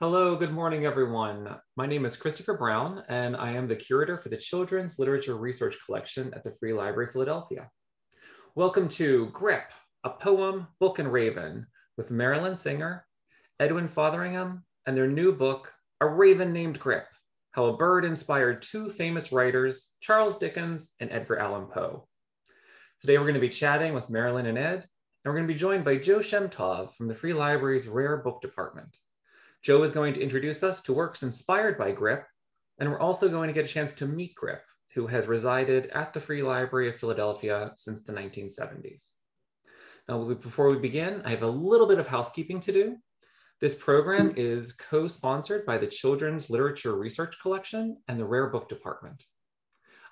Hello, good morning, everyone. My name is Christopher Brown, and I am the curator for the Children's Literature Research Collection at the Free Library Philadelphia. Welcome to Grip, a poem, book, and raven with Marilyn Singer, Edwin Fotheringham, and their new book, A Raven Named Grip, how a bird inspired two famous writers, Charles Dickens and Edgar Allan Poe. Today, we're going to be chatting with Marilyn and Ed, and we're going to be joined by Joe Shemtov from the Free Library's Rare Book Department. Joe is going to introduce us to works inspired by Grip, and we're also going to get a chance to meet Grip, who has resided at the Free Library of Philadelphia since the 1970s. Now, before we begin, I have a little bit of housekeeping to do. This program is co-sponsored by the Children's Literature Research Collection and the Rare Book Department.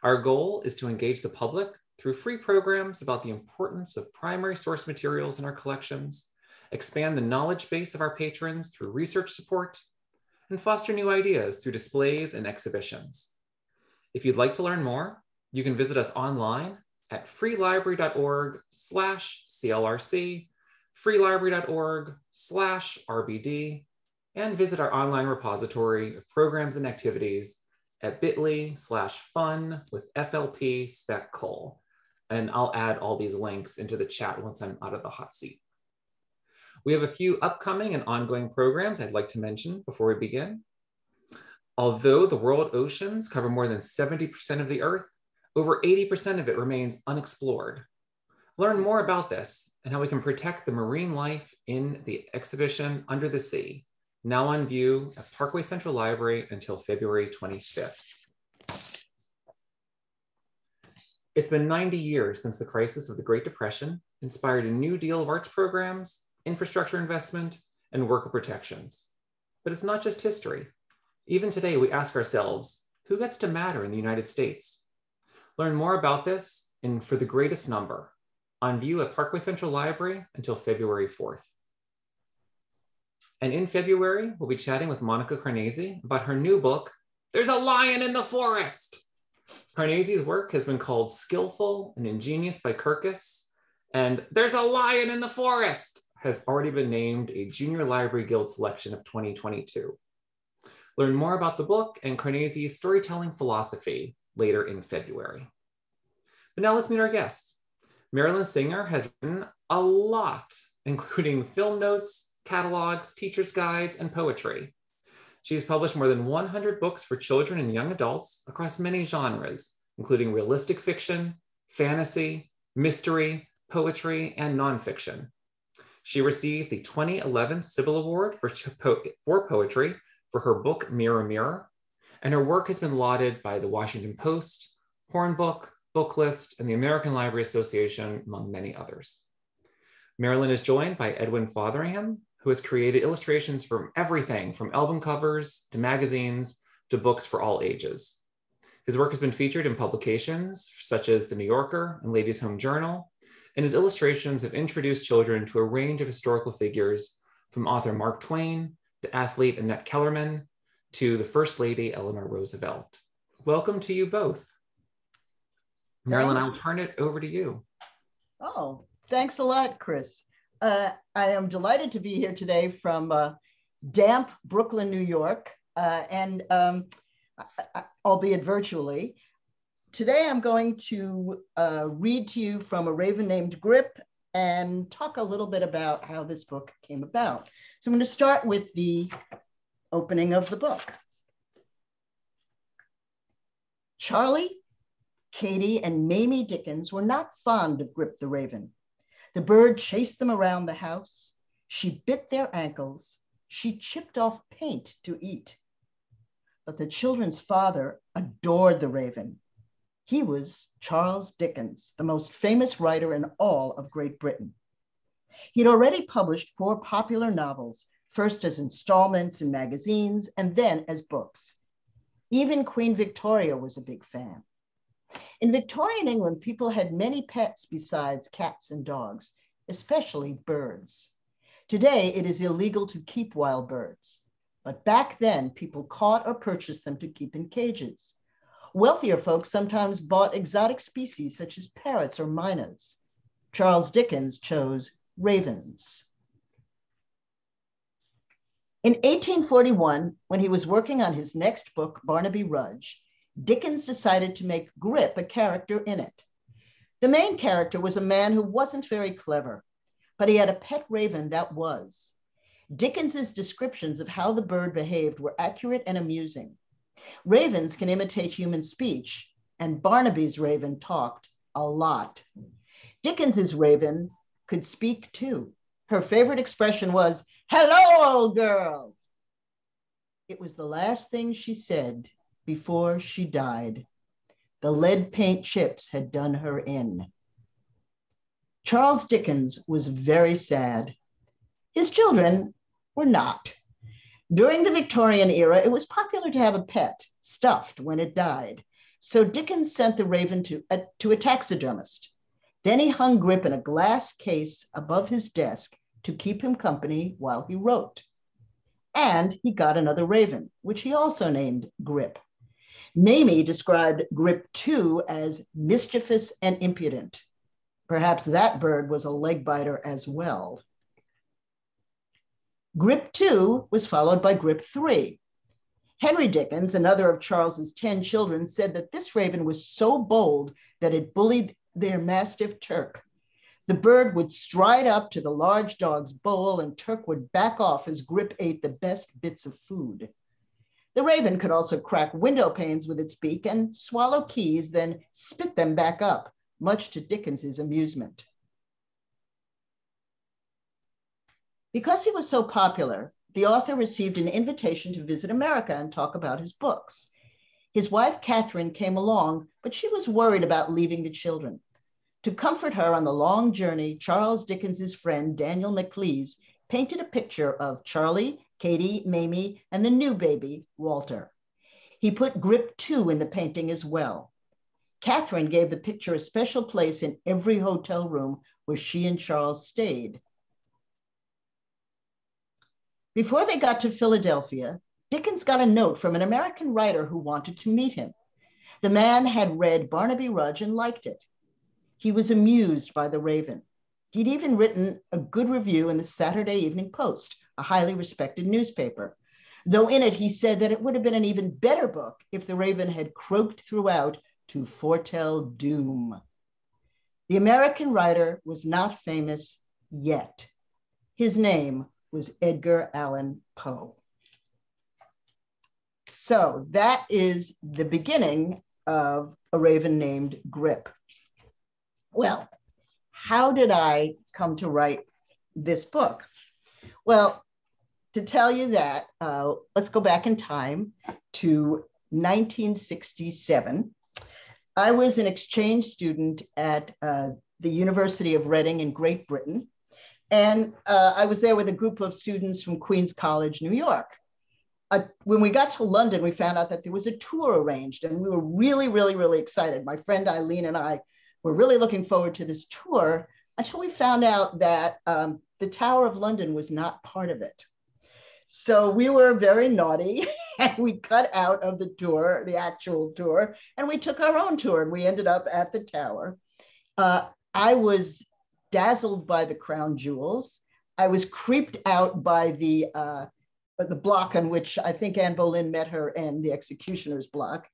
Our goal is to engage the public through free programs about the importance of primary source materials in our collections expand the knowledge base of our patrons through research support, and foster new ideas through displays and exhibitions. If you'd like to learn more, you can visit us online at freelibrary.org slash CLRC, freelibrary.org slash RBD, and visit our online repository of programs and activities at bit.ly slash fun with FLP spec col. And I'll add all these links into the chat once I'm out of the hot seat. We have a few upcoming and ongoing programs I'd like to mention before we begin. Although the world oceans cover more than 70% of the Earth, over 80% of it remains unexplored. Learn more about this and how we can protect the marine life in the exhibition Under the Sea, now on view at Parkway Central Library until February 25th. It's been 90 years since the crisis of the Great Depression inspired a new deal of arts programs infrastructure investment, and worker protections. But it's not just history. Even today, we ask ourselves, who gets to matter in the United States? Learn more about this in For the Greatest Number, on view at Parkway Central Library until February 4th. And in February, we'll be chatting with Monica Carnesi about her new book, There's a Lion in the Forest. Carnesi's work has been called skillful and ingenious by Kirkus, and There's a Lion in the Forest has already been named a Junior Library Guild selection of 2022. Learn more about the book and Carnesi's storytelling philosophy later in February. But now let's meet our guests. Marilyn Singer has written a lot, including film notes, catalogs, teacher's guides, and poetry. She's published more than 100 books for children and young adults across many genres, including realistic fiction, fantasy, mystery, poetry, and nonfiction. She received the 2011 Sybil Award for, for Poetry for her book Mirror Mirror, and her work has been lauded by the Washington Post, Hornbook, Booklist, and the American Library Association, among many others. Marilyn is joined by Edwin Fotheringham, who has created illustrations from everything from album covers to magazines to books for all ages. His work has been featured in publications such as The New Yorker and Ladies Home Journal, and his illustrations have introduced children to a range of historical figures from author Mark Twain to athlete Annette Kellerman to the First Lady Eleanor Roosevelt. Welcome to you both. Marilyn, I'll turn it over to you. Oh, thanks a lot, Chris. Uh, I am delighted to be here today from uh, damp Brooklyn, New York, uh, and um, albeit virtually. Today I'm going to uh, read to you from A Raven Named Grip and talk a little bit about how this book came about. So I'm going to start with the opening of the book. Charlie, Katie, and Mamie Dickens were not fond of Grip the Raven. The bird chased them around the house. She bit their ankles. She chipped off paint to eat. But the children's father adored the raven he was Charles Dickens, the most famous writer in all of Great Britain. He'd already published four popular novels, first as installments in magazines and then as books. Even Queen Victoria was a big fan. In Victorian England, people had many pets besides cats and dogs, especially birds. Today, it is illegal to keep wild birds, but back then, people caught or purchased them to keep in cages. Wealthier folks sometimes bought exotic species such as parrots or mynas. Charles Dickens chose ravens. In 1841, when he was working on his next book, Barnaby Rudge, Dickens decided to make Grip a character in it. The main character was a man who wasn't very clever, but he had a pet raven that was. Dickens's descriptions of how the bird behaved were accurate and amusing. Ravens can imitate human speech, and Barnaby's raven talked a lot. Dickens's raven could speak too. Her favorite expression was, Hello, old girl. It was the last thing she said before she died. The lead paint chips had done her in. Charles Dickens was very sad. His children were not. During the Victorian era, it was popular to have a pet stuffed when it died. So Dickens sent the raven to a, to a taxidermist. Then he hung Grip in a glass case above his desk to keep him company while he wrote. And he got another raven, which he also named Grip. Mamie described Grip 2 as mischievous and impudent. Perhaps that bird was a leg biter as well. Grip 2 was followed by Grip 3. Henry Dickens, another of Charles's 10 children, said that this raven was so bold that it bullied their mastiff Turk. The bird would stride up to the large dog's bowl and Turk would back off as Grip ate the best bits of food. The raven could also crack window panes with its beak and swallow keys, then spit them back up, much to Dickens's amusement. Because he was so popular, the author received an invitation to visit America and talk about his books. His wife, Catherine, came along, but she was worried about leaving the children. To comfort her on the long journey, Charles Dickens's friend, Daniel Maclise, painted a picture of Charlie, Katie, Mamie, and the new baby, Walter. He put grip two in the painting as well. Catherine gave the picture a special place in every hotel room where she and Charles stayed. Before they got to Philadelphia, Dickens got a note from an American writer who wanted to meet him. The man had read Barnaby Rudge and liked it. He was amused by The Raven. He'd even written a good review in the Saturday Evening Post, a highly respected newspaper. Though in it he said that it would have been an even better book if the raven had croaked throughout to foretell doom. The American writer was not famous yet. His name was Edgar Allan Poe. So that is the beginning of A Raven Named Grip. Well, how did I come to write this book? Well, to tell you that, uh, let's go back in time to 1967. I was an exchange student at uh, the University of Reading in Great Britain. And uh, I was there with a group of students from Queens College, New York. Uh, when we got to London, we found out that there was a tour arranged, and we were really, really, really excited. My friend Eileen and I were really looking forward to this tour until we found out that um, the Tower of London was not part of it. So we were very naughty and we cut out of the tour, the actual tour, and we took our own tour and we ended up at the tower. Uh, I was dazzled by the crown jewels. I was creeped out by the uh, the block on which I think Anne Boleyn met her and the executioner's block.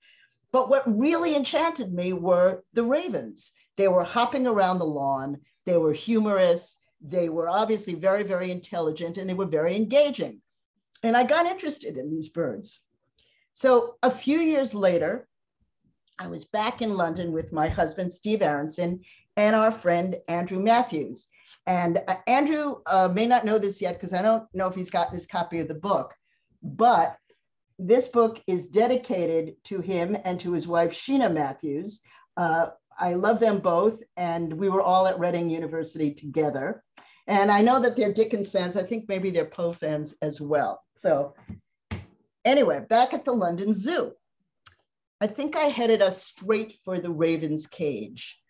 But what really enchanted me were the ravens. They were hopping around the lawn. They were humorous. They were obviously very, very intelligent and they were very engaging. And I got interested in these birds. So a few years later, I was back in London with my husband, Steve Aronson, and our friend, Andrew Matthews. And uh, Andrew uh, may not know this yet because I don't know if he's gotten his copy of the book, but this book is dedicated to him and to his wife, Sheena Matthews. Uh, I love them both, and we were all at Reading University together. And I know that they're Dickens fans. I think maybe they're Poe fans as well. So, anyway, back at the London Zoo. I think I headed us straight for the Raven's Cage.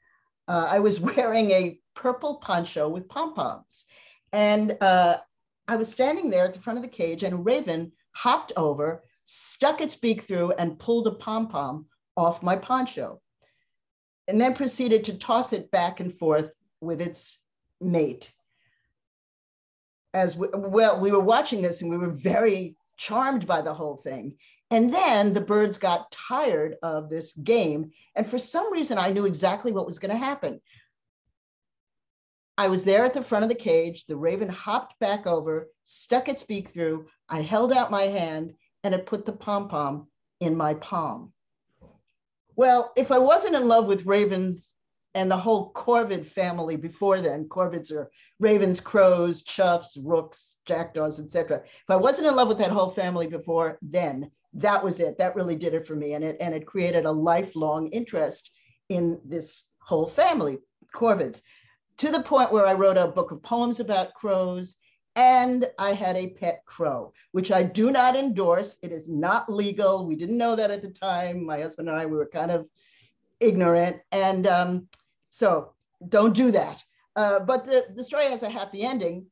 Uh, I was wearing a purple poncho with pom poms. And uh, I was standing there at the front of the cage, and a raven hopped over, stuck its beak through, and pulled a pom pom off my poncho. And then proceeded to toss it back and forth with its mate. as we, well, we were watching this and we were very charmed by the whole thing. And then the birds got tired of this game. And for some reason, I knew exactly what was going to happen. I was there at the front of the cage. The raven hopped back over, stuck its beak through. I held out my hand and it put the pom pom in my palm. Well, if I wasn't in love with ravens and the whole corvid family before then, corvids are ravens, crows, choughs, rooks, jackdaws, etc. If I wasn't in love with that whole family before then, that was it. That really did it for me, and it and it created a lifelong interest in this whole family, corvids, to the point where I wrote a book of poems about crows. And I had a pet crow, which I do not endorse. It is not legal. We didn't know that at the time. My husband and I, we were kind of ignorant. And um, so don't do that. Uh, but the, the story has a happy ending.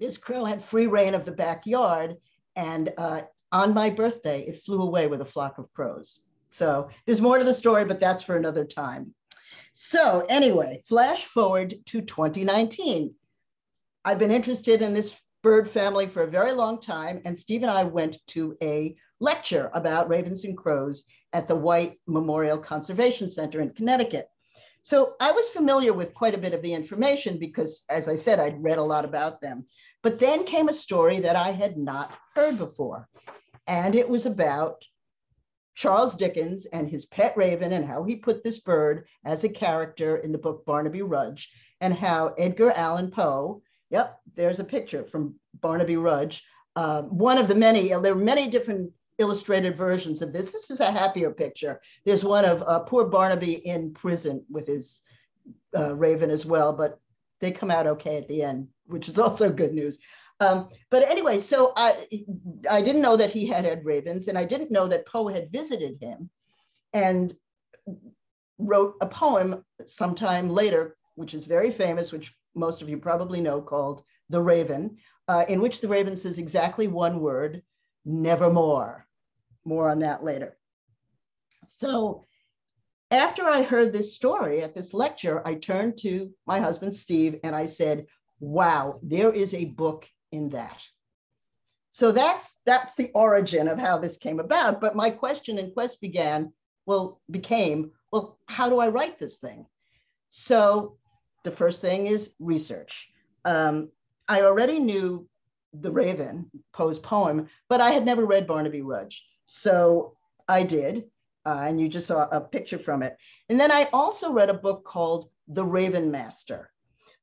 This crow had free reign of the backyard. And uh, on my birthday, it flew away with a flock of crows. So there's more to the story, but that's for another time. So anyway, flash forward to 2019. I've been interested in this bird family for a very long time, and Steve and I went to a lecture about ravens and crows at the White Memorial Conservation Center in Connecticut. So I was familiar with quite a bit of the information because, as I said, I'd read a lot about them. But then came a story that I had not heard before. And it was about Charles Dickens and his pet raven and how he put this bird as a character in the book Barnaby Rudge and how Edgar Allan Poe, yep, there's a picture from Barnaby Rudge, uh, one of the many, there are many different illustrated versions of this. This is a happier picture. There's one of uh, poor Barnaby in prison with his uh, raven as well, but they come out okay at the end, which is also good news. Um, but anyway, so I, I didn't know that he had had ravens, and I didn't know that Poe had visited him and wrote a poem sometime later, which is very famous, which most of you probably know, called The Raven, uh, in which the raven says exactly one word, nevermore. More on that later. So after I heard this story at this lecture, I turned to my husband, Steve, and I said, wow, there is a book in that. So that's that's the origin of how this came about. But my question and quest began, well, became, well, how do I write this thing? So the first thing is research. Um, I already knew The Raven, Poe's poem, but I had never read Barnaby Rudge. So I did, uh, and you just saw a picture from it. And then I also read a book called The Raven Master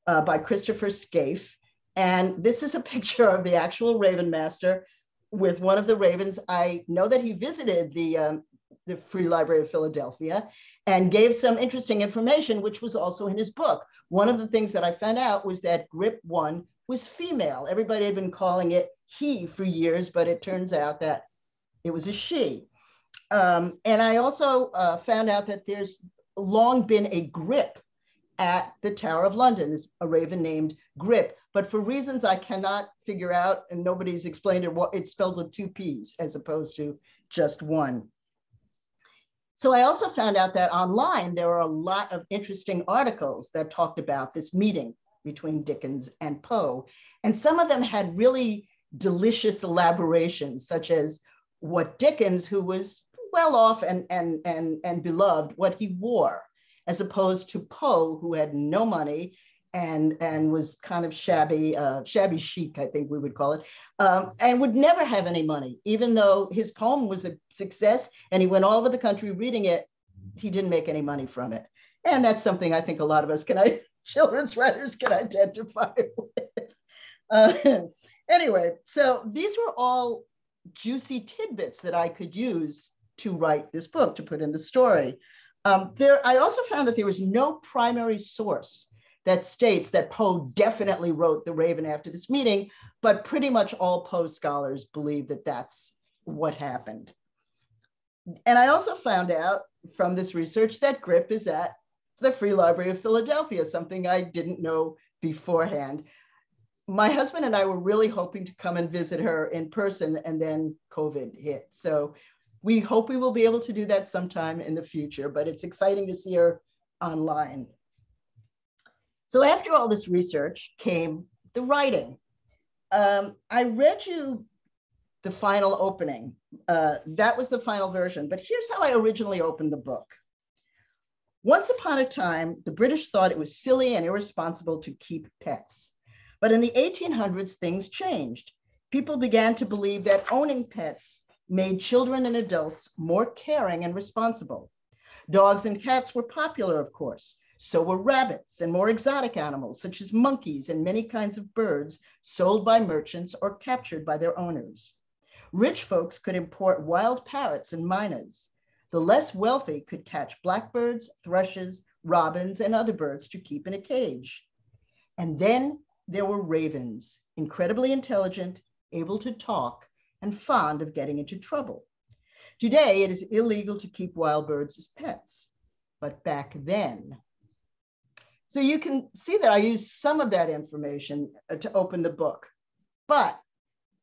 uh, by Christopher Skaife. And this is a picture of the actual Raven Master with one of the ravens. I know that he visited the, um, the Free Library of Philadelphia and gave some interesting information, which was also in his book. One of the things that I found out was that Grip 1 was female. Everybody had been calling it he for years, but it turns out that it was a she. Um, and I also uh, found out that there's long been a grip at the Tower of London, is a raven named Grip. But for reasons I cannot figure out, and nobody's explained it, what it's spelled with two P's as opposed to just one. So I also found out that online there are a lot of interesting articles that talked about this meeting between Dickens and Poe. And some of them had really delicious elaborations, such as what Dickens, who was well off and, and, and, and beloved, what he wore, as opposed to Poe, who had no money and, and was kind of shabby, uh, shabby chic, I think we would call it, um, and would never have any money, even though his poem was a success and he went all over the country reading it, he didn't make any money from it. And that's something I think a lot of us can, I, children's writers can identify with. Uh, anyway, so these were all juicy tidbits that I could use to write this book, to put in the story. Um, there, I also found that there was no primary source that states that Poe definitely wrote The Raven after this meeting, but pretty much all Poe scholars believe that that's what happened. And I also found out from this research that Grip is at the Free Library of Philadelphia, something I didn't know beforehand my husband and I were really hoping to come and visit her in person, and then COVID hit. So we hope we will be able to do that sometime in the future, but it's exciting to see her online. So after all this research came the writing. um, I read you the final opening. Uh, that was the final version, but here's how I originally opened the book. Once upon a time, the British thought it was silly and irresponsible to keep pets. But in the 1800s, things changed. People began to believe that owning pets made children and adults more caring and responsible. Dogs and cats were popular, of course. So were rabbits and more exotic animals, such as monkeys and many kinds of birds sold by merchants or captured by their owners. Rich folks could import wild parrots and mynas. The less wealthy could catch blackbirds, thrushes, robins, and other birds to keep in a cage. And then there were ravens, incredibly intelligent, able to talk, and fond of getting into trouble. Today, it is illegal to keep wild birds as pets, but back then. So you can see that I used some of that information uh, to open the book, but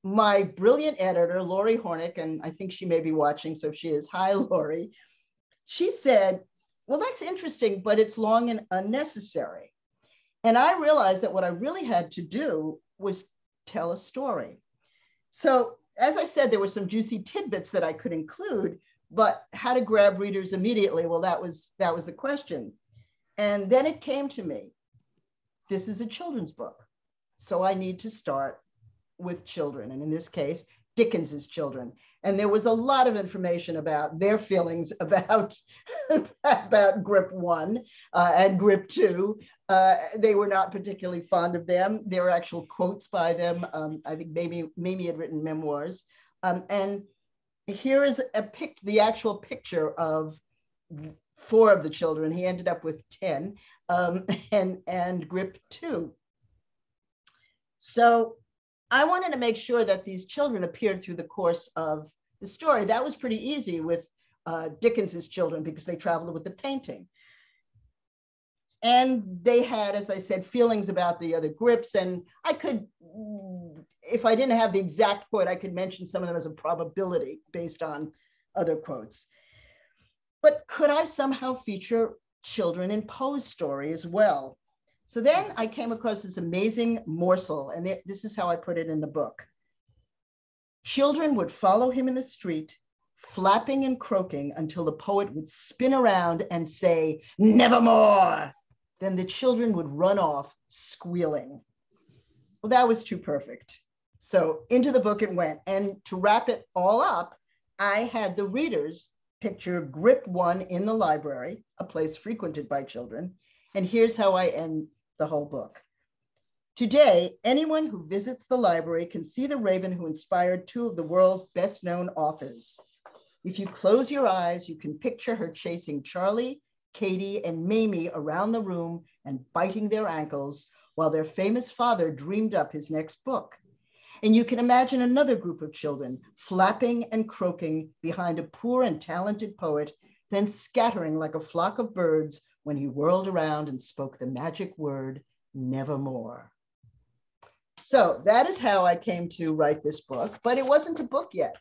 my brilliant editor, Lori Hornick, and I think she may be watching, so she is. Hi, Lori. She said, Well, that's interesting, but it's long and unnecessary. And I realized that what I really had to do was tell a story. So, as I said, there were some juicy tidbits that I could include, but how to grab readers immediately? Well, that was that was the question. And then it came to me. This is a children's book. So I need to start with children, and in this case, Dickens's children. And there was a lot of information about their feelings about, about grip one uh, and grip two. Uh, they were not particularly fond of them. There were actual quotes by them. Um, I think maybe Mamie had written memoirs. Um, and here is a pic, the actual picture of four of the children. He ended up with 10 um, and, and grip two. So I wanted to make sure that these children appeared through the course of the story. That was pretty easy with uh, Dickens's children because they traveled with the painting. And they had, as I said, feelings about the other grips. And I could, if I didn't have the exact quote, I could mention some of them as a probability based on other quotes. But could I somehow feature children in Poe's story as well? So then I came across this amazing morsel, and this is how I put it in the book. Children would follow him in the street, flapping and croaking until the poet would spin around and say, Nevermore. Then the children would run off squealing. Well, that was too perfect. So into the book it went. And to wrap it all up, I had the readers picture grip one in the library, a place frequented by children, and here's how I end the whole book. Today, anyone who visits the library can see the raven who inspired two of the world's best known authors. If you close your eyes, you can picture her chasing Charlie, Katie, and Mamie around the room and biting their ankles while their famous father dreamed up his next book. And you can imagine another group of children flapping and croaking behind a poor and talented poet, then scattering like a flock of birds when he whirled around and spoke the magic word, nevermore. So that is how I came to write this book, but it wasn't a book yet.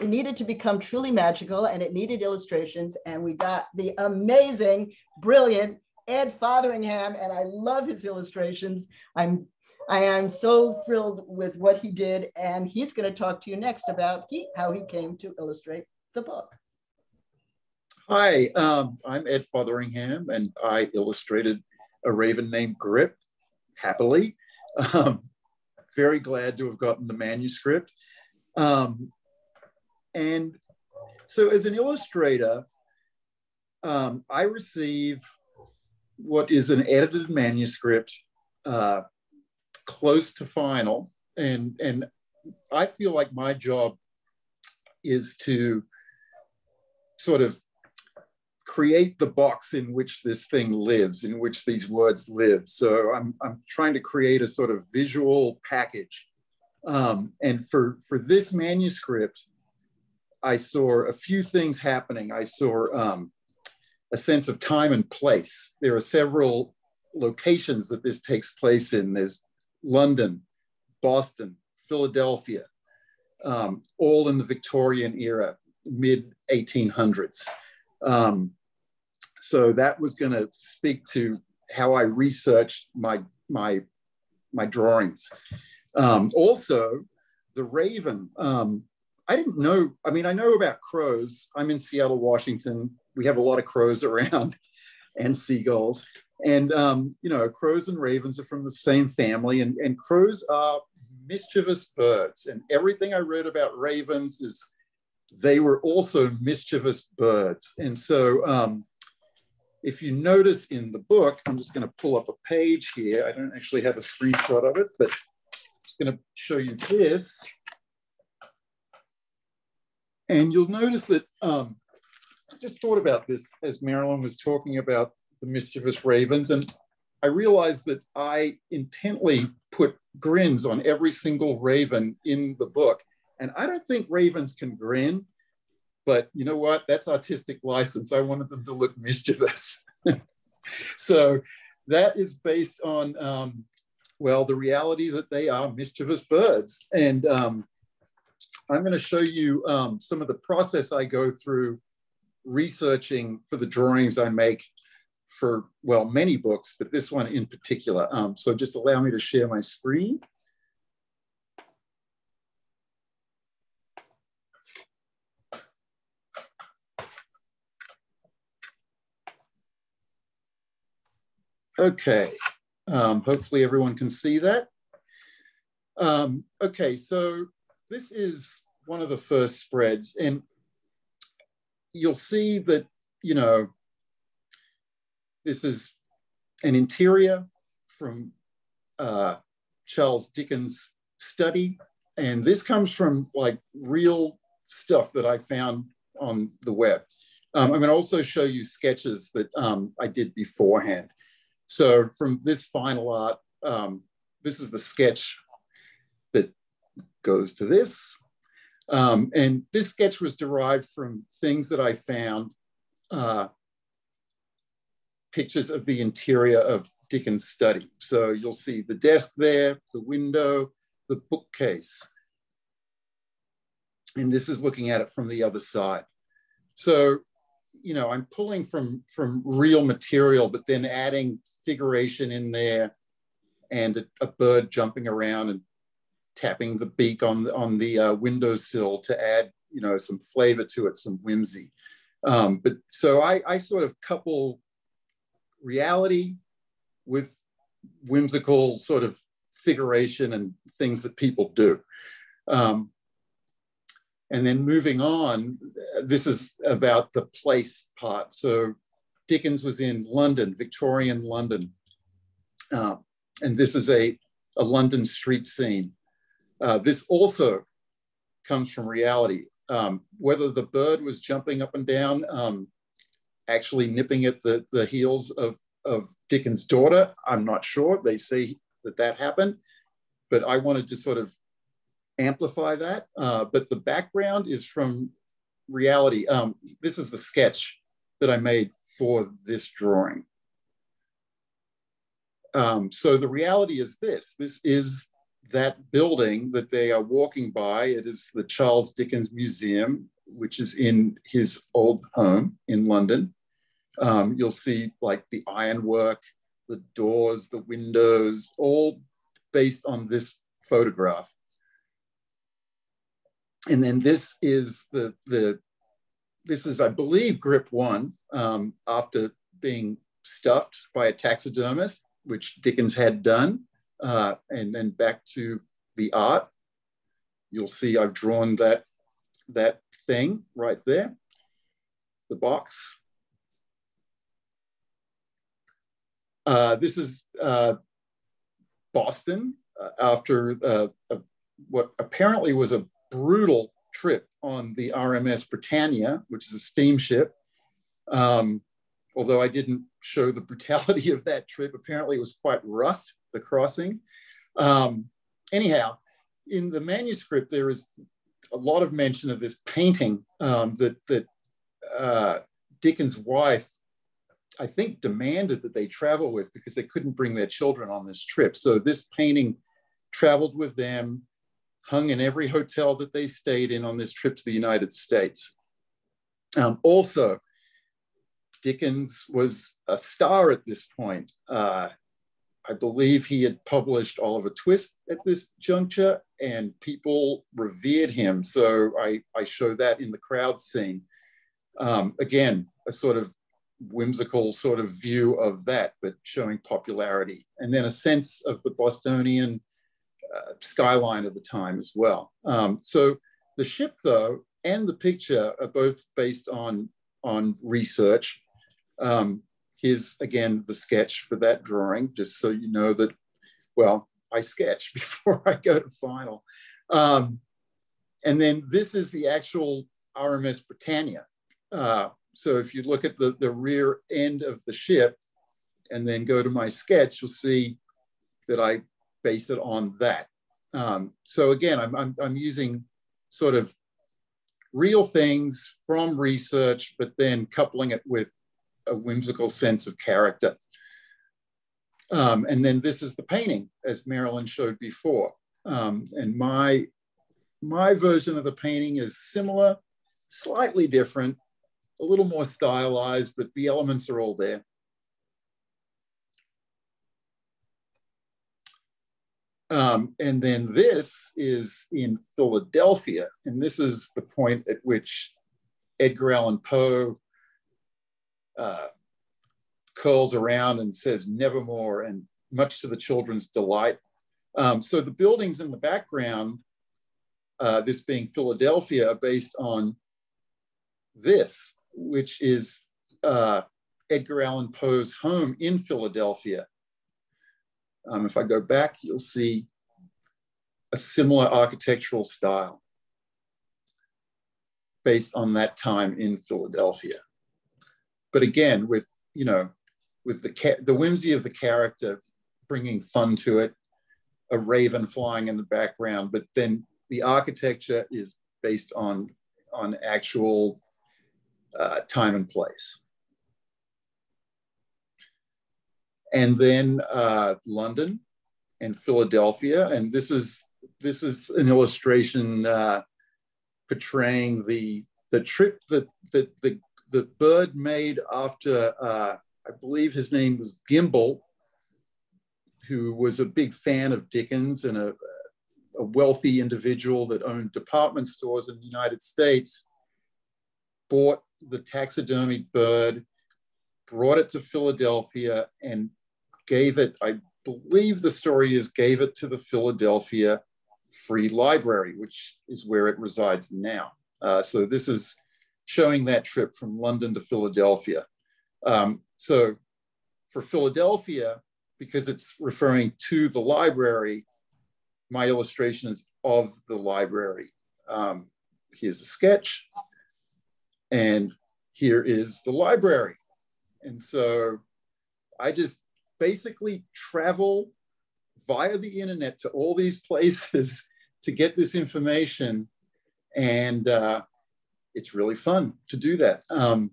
It needed to become truly magical and it needed illustrations. And we got the amazing, brilliant Ed Fotheringham, and I love his illustrations. I'm I am so thrilled with what he did, and he's going to talk to you next about he, how he came to illustrate the book. Hi, um, I'm Ed Fotheringham, and I illustrated a raven named Grip, happily. Um, very glad to have gotten the manuscript. Um, and so, as an illustrator, um, I receive what is an edited manuscript uh, close to final. And, and I feel like my job is to sort of create the box in which this thing lives, in which these words live. So I'm, I'm trying to create a sort of visual package. Um, and for, for this manuscript, I saw a few things happening. I saw um, a sense of time and place. There are several locations that this takes place in. There's London, Boston, Philadelphia, um, all in the Victorian era, mid 1800s. Um, so that was going to speak to how I researched my my my drawings. Um, also, the raven. Um, I didn't know. I mean, I know about crows. I'm in Seattle, Washington. We have a lot of crows around, and seagulls. And um, you know, crows and ravens are from the same family, and, and crows are mischievous birds. And everything I read about ravens is they were also mischievous birds. And so um, if you notice in the book, I'm just going to pull up a page here. I don't actually have a screenshot of it, but I'm just going to show you this. And you'll notice that um, I just thought about this as Marilyn was talking about the mischievous ravens. And I realized that I intently put grins on every single raven in the book. And I don't think ravens can grin, but you know what? That's artistic license. I wanted them to look mischievous. so that is based on, um, well, the reality that they are mischievous birds. And um, I'm going to show you um, some of the process I go through researching for the drawings I make for, well, many books, but this one in particular. Um, so just allow me to share my screen. Okay, um, hopefully everyone can see that. Um, okay, so this is one of the first spreads and you'll see that, you know, this is an interior from uh, Charles Dickens' study. And this comes from like real stuff that I found on the web. Um, I'm going to also show you sketches that um, I did beforehand. So from this final art, um, this is the sketch that goes to this. Um, and this sketch was derived from things that I found, uh, pictures of the interior of Dickens' study. So you'll see the desk there, the window, the bookcase. And this is looking at it from the other side. So you know, I'm pulling from from real material, but then adding figuration in there and a, a bird jumping around and tapping the beak on the, on the uh, windowsill to add, you know, some flavor to it, some whimsy. Um, but so I, I sort of couple reality with whimsical sort of figuration and things that people do. Um, and then moving on, this is about the place part. So Dickens was in London, Victorian London. Uh, and this is a, a London street scene. Uh, this also comes from reality. Um, whether the bird was jumping up and down, um, actually nipping at the, the heels of, of Dickens' daughter, I'm not sure. They say that that happened, but I wanted to sort of amplify that. Uh, but the background is from reality. Um, this is the sketch that I made for this drawing. Um, so the reality is this, this is that building that they are walking by. It is the Charles Dickens Museum, which is in his old home in London. Um, you'll see like the ironwork, the doors, the windows, all based on this photograph and then this is the the this is I believe grip one um, after being stuffed by a taxidermist, which Dickens had done, uh, and then back to the art. You'll see I've drawn that that thing right there, the box. Uh, this is uh, Boston uh, after uh, what apparently was a brutal trip on the RMS Britannia, which is a steamship. Um, although I didn't show the brutality of that trip, apparently it was quite rough, the crossing. Um, anyhow, in the manuscript, there is a lot of mention of this painting um, that, that uh, Dickens' wife, I think, demanded that they travel with because they couldn't bring their children on this trip. So this painting traveled with them hung in every hotel that they stayed in on this trip to the United States. Um, also, Dickens was a star at this point. Uh, I believe he had published Oliver Twist at this juncture, and people revered him. So I, I show that in the crowd scene. Um, again, a sort of whimsical sort of view of that, but showing popularity. And then a sense of the Bostonian uh, skyline of the time as well. Um, so the ship, though, and the picture are both based on, on research. Um, here's again the sketch for that drawing, just so you know that, well, I sketch before I go to final. Um, and then this is the actual RMS Britannia. Uh, so if you look at the, the rear end of the ship and then go to my sketch, you'll see that I base it on that. Um, so again, I'm, I'm, I'm using sort of real things from research, but then coupling it with a whimsical sense of character. Um, and then this is the painting, as Marilyn showed before. Um, and my, my version of the painting is similar, slightly different, a little more stylized, but the elements are all there. Um, and then this is in Philadelphia. And this is the point at which Edgar Allan Poe uh, curls around and says, nevermore, and much to the children's delight. Um, so the buildings in the background, uh, this being Philadelphia, are based on this, which is uh, Edgar Allan Poe's home in Philadelphia. Um, if I go back, you'll see a similar architectural style based on that time in Philadelphia. But again, with you know, with the the whimsy of the character bringing fun to it, a raven flying in the background, but then the architecture is based on on actual uh, time and place. And then uh, London and Philadelphia. And this is, this is an illustration uh, portraying the, the trip that, that the, the bird made after, uh, I believe his name was Gimbel, who was a big fan of Dickens and a, a wealthy individual that owned department stores in the United States, bought the taxidermied bird, brought it to Philadelphia, and gave it, I believe the story is, gave it to the Philadelphia Free Library, which is where it resides now. Uh, so this is showing that trip from London to Philadelphia. Um, so for Philadelphia, because it's referring to the library, my illustration is of the library. Um, here's a sketch. And here is the library. And so I just basically travel via the internet to all these places to get this information. And uh, it's really fun to do that. Um,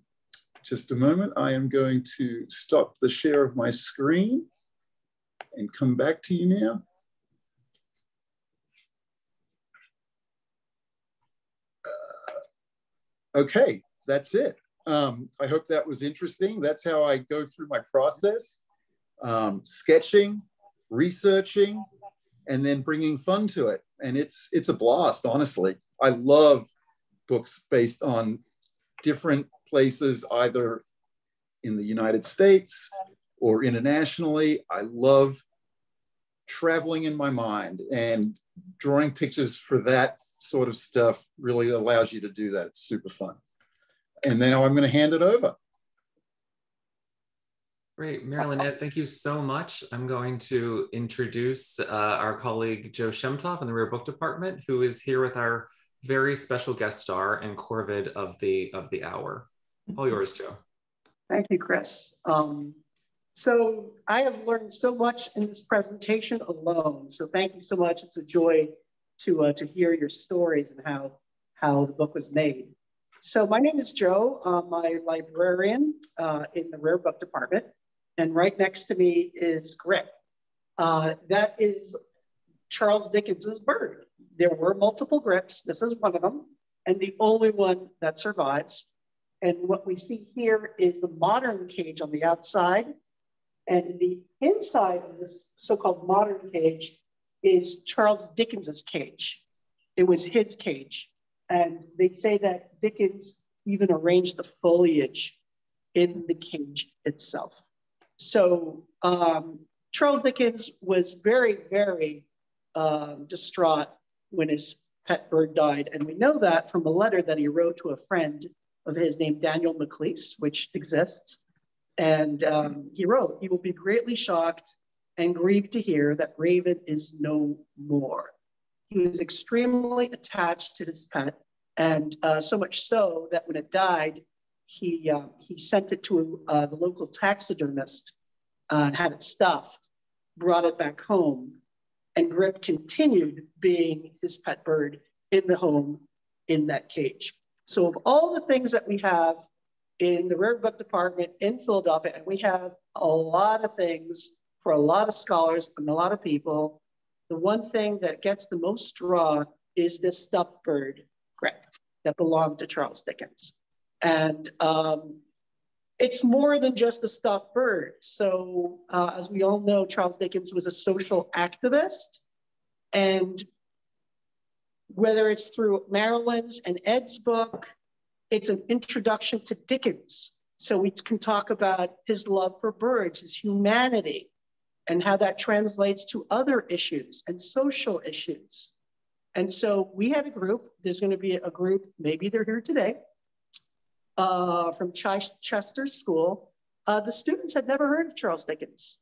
just a moment, I am going to stop the share of my screen and come back to you now. Uh, okay, that's it. Um, I hope that was interesting. That's how I go through my process, um, sketching, researching, and then bringing fun to it. And it's, it's a blast, honestly. I love books based on different places, either in the United States or internationally. I love traveling in my mind and drawing pictures for that sort of stuff really allows you to do that. It's super fun. And then I'm going to hand it over. Great, Marilyn Ed, thank you so much. I'm going to introduce uh, our colleague Joe Shemtov in the Rare Book Department, who is here with our very special guest star and corvid of the of the hour. All yours, Joe. Thank you, Chris. Um, so I have learned so much in this presentation alone. So thank you so much. It's a joy to uh, to hear your stories and how how the book was made. So my name is Joe. I'm a librarian uh, in the Rare Book Department. And right next to me is Grip. Uh, that is Charles Dickens's bird. There were multiple grips. This is one of them, and the only one that survives. And what we see here is the modern cage on the outside. And the inside of this so-called modern cage is Charles Dickens's cage. It was his cage. And they say that Dickens even arranged the foliage in the cage itself. So um, Charles Dickens was very, very um, distraught when his pet bird died. And we know that from a letter that he wrote to a friend of his named Daniel Maclise, which exists. And um, he wrote, he will be greatly shocked and grieved to hear that Raven is no more. He was extremely attached to his pet, and uh, so much so that when it died, he, uh, he sent it to uh, the local taxidermist uh, had it stuffed, brought it back home, and Grip continued being his pet bird in the home in that cage. So of all the things that we have in the rare book department in Philadelphia, and we have a lot of things for a lot of scholars and a lot of people, the one thing that gets the most straw is this stuffed bird, Grip, that belonged to Charles Dickens. And um, it's more than just a stuffed bird. So uh, as we all know, Charles Dickens was a social activist. And whether it's through Marilyn's and Ed's book, it's an introduction to Dickens. So we can talk about his love for birds, his humanity, and how that translates to other issues and social issues. And so we had a group, there's gonna be a group, maybe they're here today, uh, from Chester School. Uh, the students had never heard of Charles Dickens,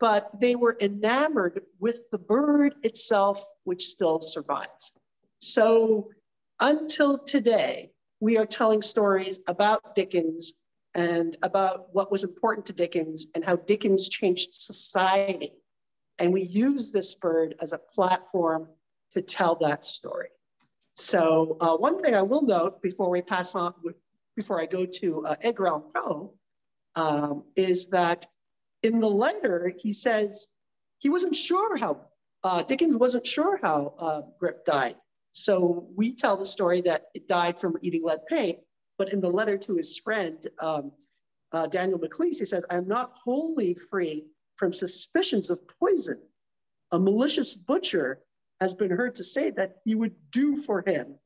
but they were enamored with the bird itself, which still survives. So until today, we are telling stories about Dickens and about what was important to Dickens and how Dickens changed society. And we use this bird as a platform to tell that story. So uh, one thing I will note before we pass on, before I go to uh, Edgar Allan Poe, um, is that in the letter, he says he wasn't sure how, uh, Dickens wasn't sure how uh, Grip died. So we tell the story that it died from eating lead paint, but in the letter to his friend, um, uh, Daniel Maclise, he says, I'm not wholly free from suspicions of poison. A malicious butcher has been heard to say that he would do for him.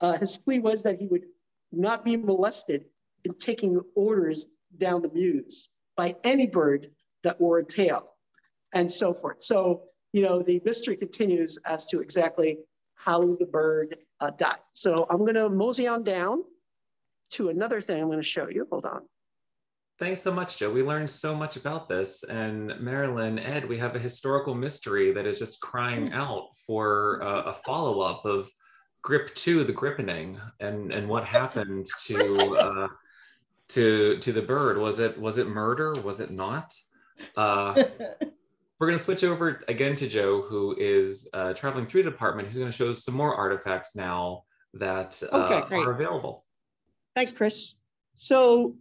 Uh, his plea was that he would not be molested in taking orders down the mews by any bird that wore a tail and so forth. So, you know, the mystery continues as to exactly how the bird uh, died. So I'm gonna mosey on down to another thing I'm gonna show you, hold on. Thanks so much, Joe. We learned so much about this. And Marilyn, Ed, we have a historical mystery that is just crying hmm. out for uh, a follow up of grip two, the grippening, and and what happened to uh, to to the bird. Was it was it murder? Was it not? Uh, we're going to switch over again to Joe, who is uh, traveling through the department. Who's going to show us some more artifacts now that uh, okay, are available. Thanks, Chris. So,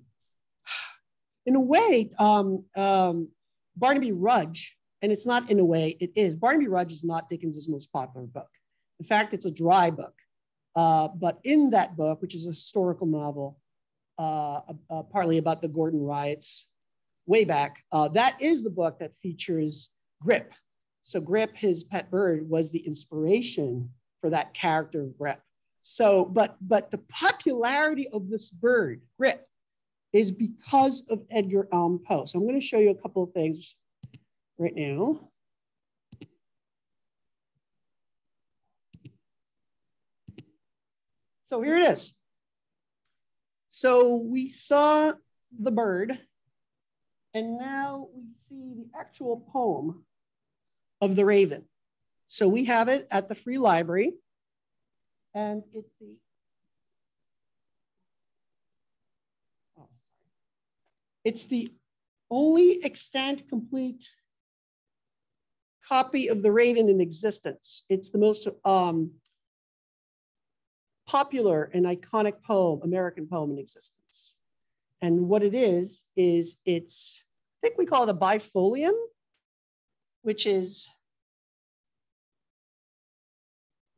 in a way, um, um, Barnaby Rudge, and it's not in a way, it is. Barnaby Rudge is not Dickens's most popular book. In fact, it's a dry book. Uh, but in that book, which is a historical novel, uh, uh, partly about the Gordon riots way back, uh, that is the book that features Grip. So Grip, his pet bird, was the inspiration for that character of Grip. So, but but the popularity of this bird, Grip, is because of Edgar Allan Poe. So I'm going to show you a couple of things right now. So here it is. So we saw the bird, and now we see the actual poem of the raven. So we have it at the Free Library, and it's the it's the only extant complete copy of the Raven in existence. It's the most um, popular and iconic poem, American poem in existence. And what it is, is it's, I think we call it a bifolium, which is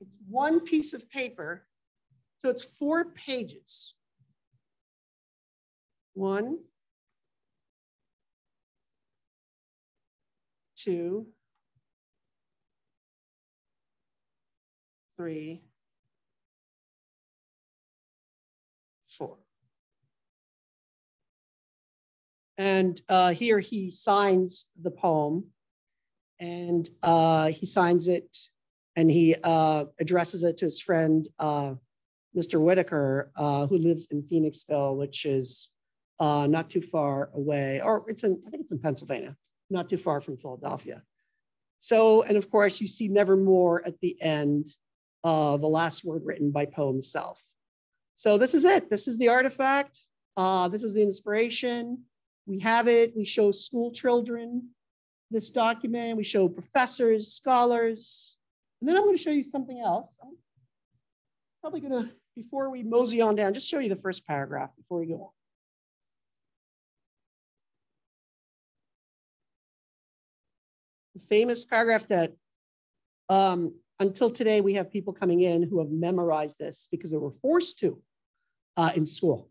it's one piece of paper. So it's four pages. One, two, three, four. And uh, here he signs the poem and uh, he signs it and he uh, addresses it to his friend, uh, Mr. Whitaker, uh, who lives in Phoenixville, which is uh, not too far away, or it's in, I think it's in Pennsylvania, not too far from Philadelphia. So, and of course, you see Nevermore at the end, uh, the last word written by Poe himself. So this is it. This is the artifact. Uh, this is the inspiration. We have it. We show school children this document. We show professors, scholars. And then I'm going to show you something else. I'm probably going to, before we mosey on down, just show you the first paragraph before we go on. The famous paragraph that um, until today, we have people coming in who have memorized this because they were forced to uh, in school.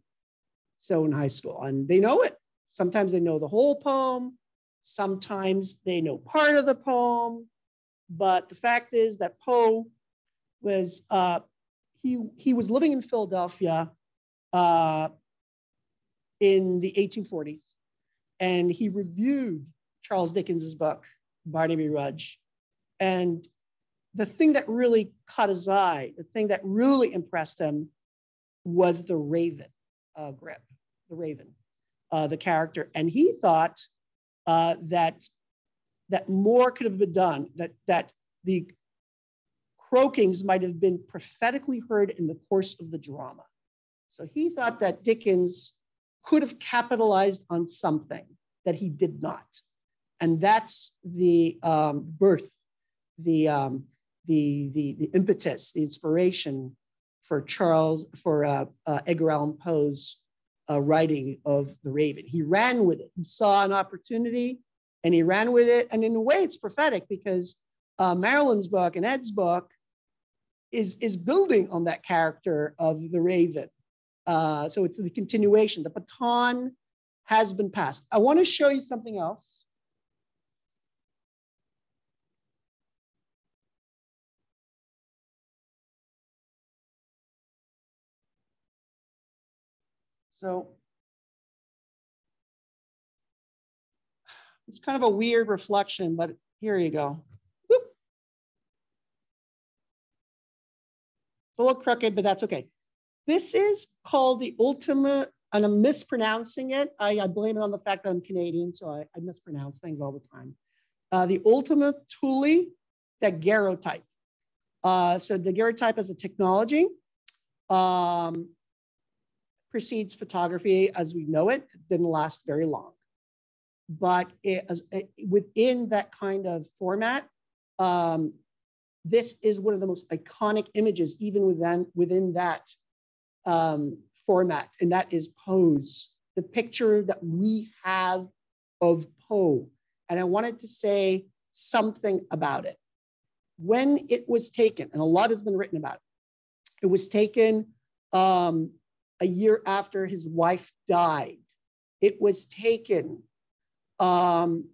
So in high school, and they know it. Sometimes they know the whole poem. Sometimes they know part of the poem. But the fact is that Poe was, uh, he, he was living in Philadelphia uh, in the 1840s. And he reviewed Charles Dickens's book, Barnaby Rudge. And the thing that really caught his eye, the thing that really impressed him was the raven uh, grip, the raven, uh, the character. And he thought uh, that, that more could have been done, that, that the croakings might have been prophetically heard in the course of the drama. So he thought that Dickens could have capitalized on something that he did not. And that's the um, birth, the, um, the, the, the impetus, the inspiration for Charles, for uh, uh, Edgar Allan Poe's uh, writing of The Raven. He ran with it. He saw an opportunity and he ran with it. And in a way, it's prophetic because uh, Marilyn's book and Ed's book is, is building on that character of The Raven. Uh, so it's the continuation. The baton has been passed. I want to show you something else. So it's kind of a weird reflection, but here you go. Whoop. It's a little crooked, but that's okay. This is called the ultimate, and I'm mispronouncing it. I, I blame it on the fact that I'm Canadian, so I, I mispronounce things all the time. Uh, the ultimate Thule daguerreotype. Uh, so daguerreotype is a technology. Um, precedes photography as we know it. didn't last very long. But it, it, within that kind of format, um, this is one of the most iconic images, even within, within that um, format, and that is Poe's, the picture that we have of Poe. And I wanted to say something about it. When it was taken, and a lot has been written about it, it was taken um, a year after his wife died. It was taken um,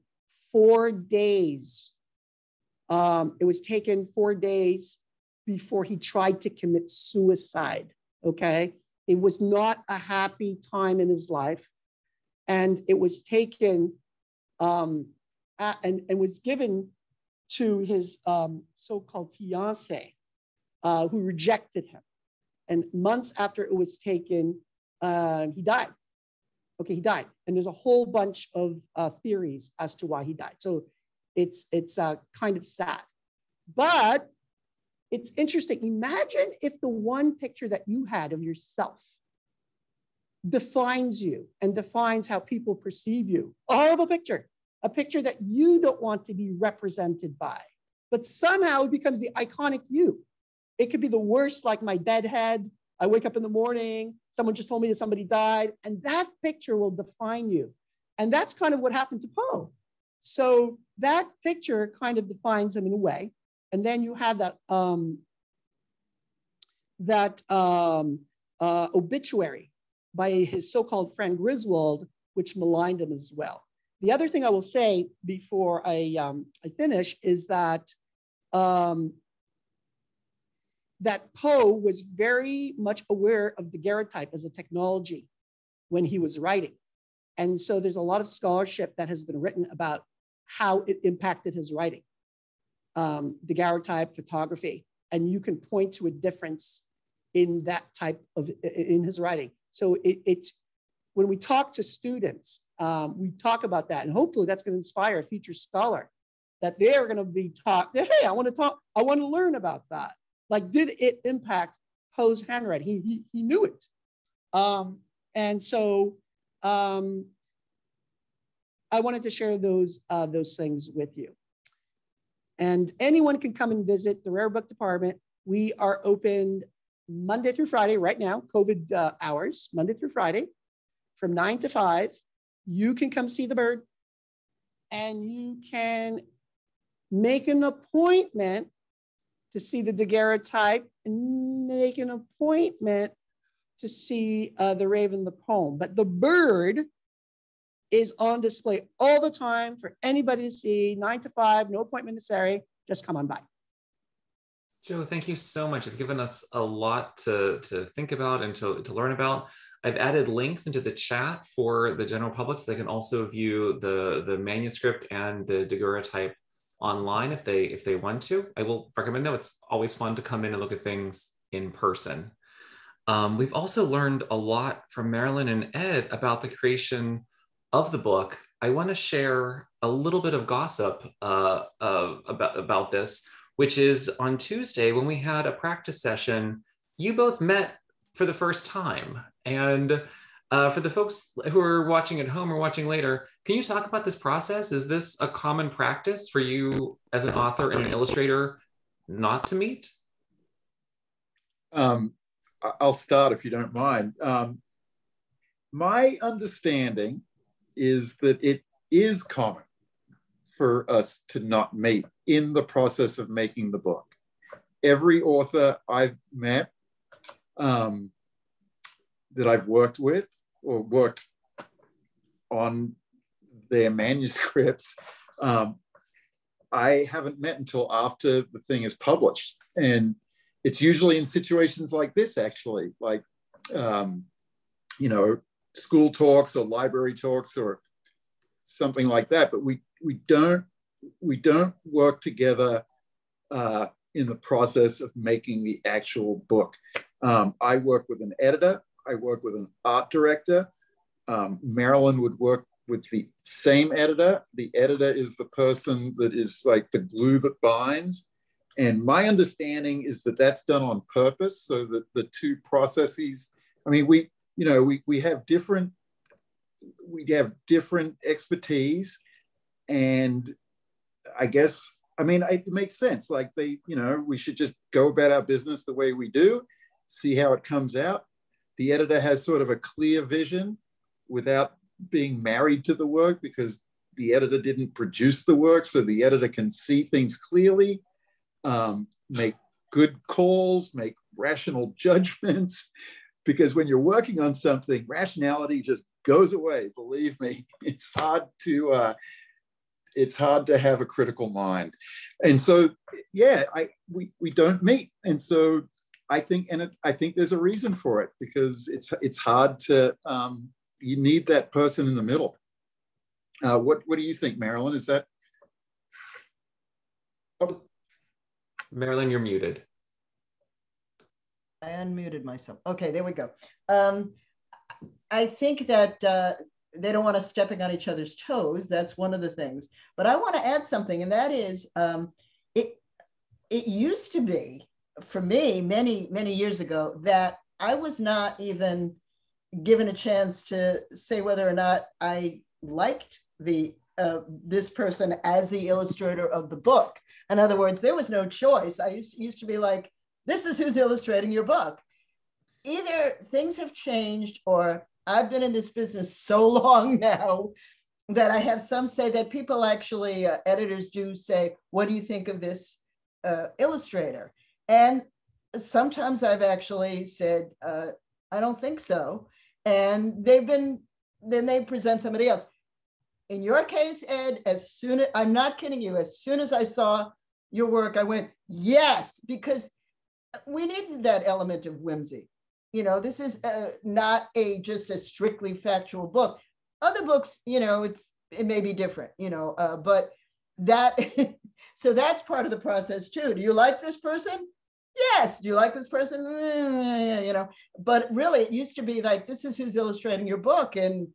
four days. Um, it was taken four days before he tried to commit suicide. Okay. It was not a happy time in his life. And it was taken um, and, and was given to his um, so called fiance uh, who rejected him. And months after it was taken, uh, he died. Okay, he died. And there's a whole bunch of uh, theories as to why he died. So it's, it's uh, kind of sad. But it's interesting. Imagine if the one picture that you had of yourself defines you and defines how people perceive you. A horrible picture, a picture that you don't want to be represented by, but somehow it becomes the iconic you. It could be the worst, like my bedhead. I wake up in the morning, someone just told me that somebody died, and that picture will define you. And that's kind of what happened to Poe. So that picture kind of defines him in a way. And then you have that um, that um, uh, obituary by his so-called friend Griswold, which maligned him as well. the other thing I will say before I, um, I finish is that um, that Poe was very much aware of the daguerreotype as a technology when he was writing. And so there's a lot of scholarship that has been written about how it impacted his writing, um, daguerreotype photography. And you can point to a difference in that type of, in his writing. So it, it when we talk to students, um, we talk about that. And hopefully that's gonna inspire a future scholar that they're gonna be taught, hey, I wanna talk, I wanna learn about that. Like, did it impact Poe's handwriting? He, he, he knew it. Um, and so um, I wanted to share those, uh, those things with you. And anyone can come and visit the Rare Book Department. We are open Monday through Friday right now, COVID uh, hours, Monday through Friday from nine to five. You can come see the bird and you can make an appointment to see the daguerreotype and make an appointment to see uh, the raven, the poem. But the bird is on display all the time for anybody to see, nine to five, no appointment necessary, just come on by. Joe, thank you so much. You've given us a lot to, to think about and to, to learn about. I've added links into the chat for the general public so they can also view the, the manuscript and the daguerreotype online if they if they want to. I will recommend them. It's always fun to come in and look at things in person. Um, we've also learned a lot from Marilyn and Ed about the creation of the book. I want to share a little bit of gossip uh, uh, about, about this, which is on Tuesday when we had a practice session, you both met for the first time. And uh, for the folks who are watching at home or watching later, can you talk about this process? Is this a common practice for you as an author and an illustrator not to meet? Um, I'll start if you don't mind. Um, my understanding is that it is common for us to not meet in the process of making the book. Every author I've met um, that I've worked with or worked on their manuscripts, um, I haven't met until after the thing is published. And it's usually in situations like this, actually, like, um, you know, school talks or library talks or something like that. But we, we don't, we don't work together uh, in the process of making the actual book. Um, I work with an editor I work with an art director. Um, Marilyn would work with the same editor. The editor is the person that is like the glue that binds. And my understanding is that that's done on purpose so that the two processes, I mean, we, you know, we, we have different, we have different expertise. And I guess, I mean, it makes sense. Like they, you know, we should just go about our business the way we do, see how it comes out the editor has sort of a clear vision without being married to the work because the editor didn't produce the work. So the editor can see things clearly, um, make good calls, make rational judgments. Because when you're working on something, rationality just goes away. Believe me, it's hard to uh, it's hard to have a critical mind. And so, yeah, I we we don't meet, and so I think, and it, I think there's a reason for it because it's it's hard to. Um, you need that person in the middle. Uh, what What do you think, Marilyn? Is that? Oh. Marilyn, you're muted. I unmuted myself. Okay, there we go. Um, I think that uh, they don't want us stepping on each other's toes. That's one of the things. But I want to add something, and that is, um, it it used to be for me many many years ago that i was not even given a chance to say whether or not i liked the uh, this person as the illustrator of the book. In other words there was no choice. I used, used to be like this is who's illustrating your book. Either things have changed or i've been in this business so long now that i have some say that people actually uh, editors do say what do you think of this uh, illustrator and sometimes I've actually said, uh, I don't think so. And they've been, then they present somebody else. in your case, Ed, as soon as I'm not kidding you, as soon as I saw your work, I went, yes, because we needed that element of whimsy. You know, this is uh, not a just a strictly factual book. Other books, you know, it's it may be different, you know, uh, but that so that's part of the process too. Do you like this person? Yes. Do you like this person? You know, but really, it used to be like this is who's illustrating your book, and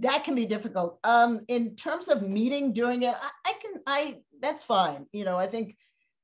that can be difficult. Um, in terms of meeting, doing it, I, I can, I that's fine. You know, I think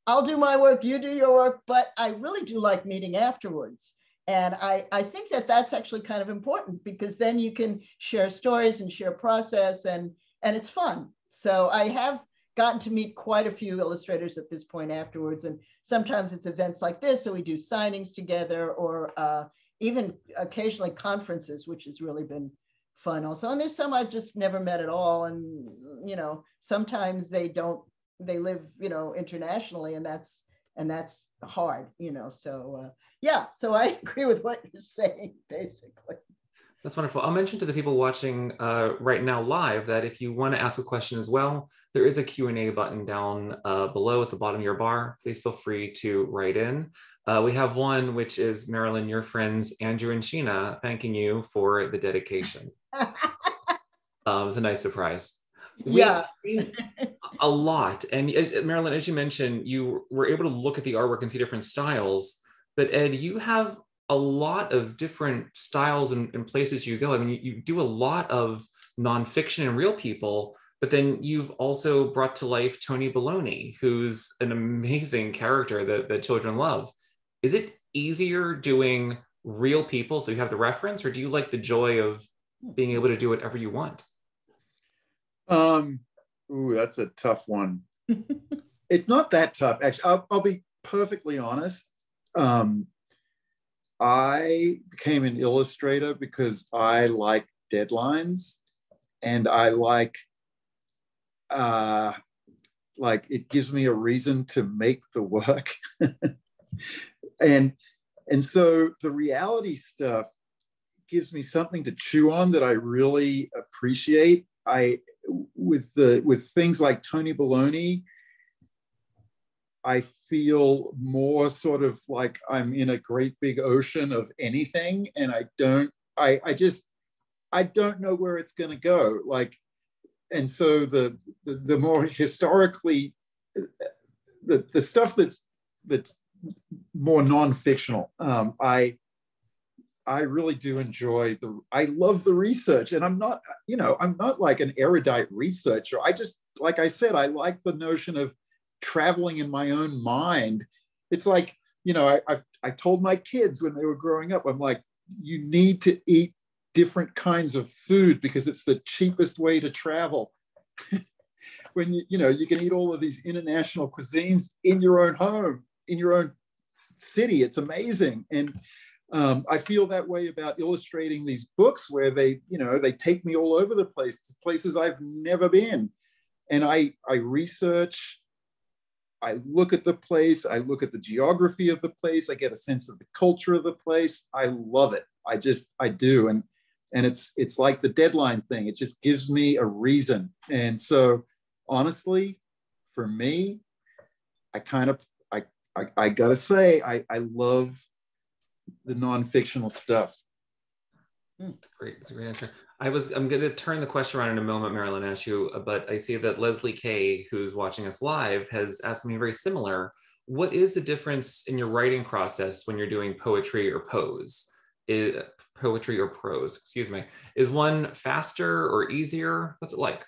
I'll do my work, you do your work, but I really do like meeting afterwards. And I, I think that that's actually kind of important because then you can share stories and share process and, and it's fun. So I have gotten to meet quite a few illustrators at this point afterwards. And sometimes it's events like this, so we do signings together or uh, even occasionally conferences, which has really been fun also. And there's some I've just never met at all. And, you know, sometimes they don't, they live, you know, internationally and that's, and that's hard, you know, so uh, yeah, so I agree with what you're saying, basically. That's wonderful. I'll mention to the people watching uh, right now live that if you want to ask a question as well, there is a Q&A button down uh, below at the bottom of your bar. Please feel free to write in. Uh, we have one, which is Marilyn, your friends, Andrew and Sheena, thanking you for the dedication. um, it's a nice surprise. Yeah. a lot. And Marilyn, as you mentioned, you were able to look at the artwork and see different styles. But Ed, you have a lot of different styles and, and places you go. I mean, you, you, do a lot of nonfiction and real people, but then you've also brought to life Tony Baloney, who's an amazing character that, that children love. Is it easier doing real people so you have the reference, or do you like the joy of being able to do whatever you want? Um, ooh, that's a tough one. it's not that tough, actually. I'll, I'll be perfectly honest. Um, I became an illustrator because I like deadlines and I like uh, like it gives me a reason to make the work. and and so the reality stuff gives me something to chew on that I really appreciate. I with the with things like Tony Baloney, I feel more sort of like I'm in a great big ocean of anything, and I don't, I, I just, I don't know where it's going to go. Like, and so the, the, the more historically, the the stuff that's that's more non-fictional, um, I I really do enjoy the. I love the research, and I'm not, you know, I'm not like an erudite researcher. I just, like I said, I like the notion of traveling in my own mind. It's like, you know, I, I've, I told my kids when they were growing up, I'm like, you need to eat different kinds of food because it's the cheapest way to travel. when you, you know, you can eat all of these international cuisines in your own home, in your own city. It's amazing. And um, I feel that way about illustrating these books where they, you know, they take me all over the place to places I've never been. And I, I research I look at the place, I look at the geography of the place, I get a sense of the culture of the place. I love it. I just I do and and it's it's like the deadline thing. It just gives me a reason. And so honestly, for me, I kind of I I, I gotta say I I love the non-fictional stuff. Hmm, great. That's a great answer. I was I'm going to turn the question around in a moment, Marilyn, ask you, but I see that Leslie Kay, who's watching us live, has asked me very similar. What is the difference in your writing process when you're doing poetry or prose? Is, poetry or prose, excuse me. Is one faster or easier? What's it like?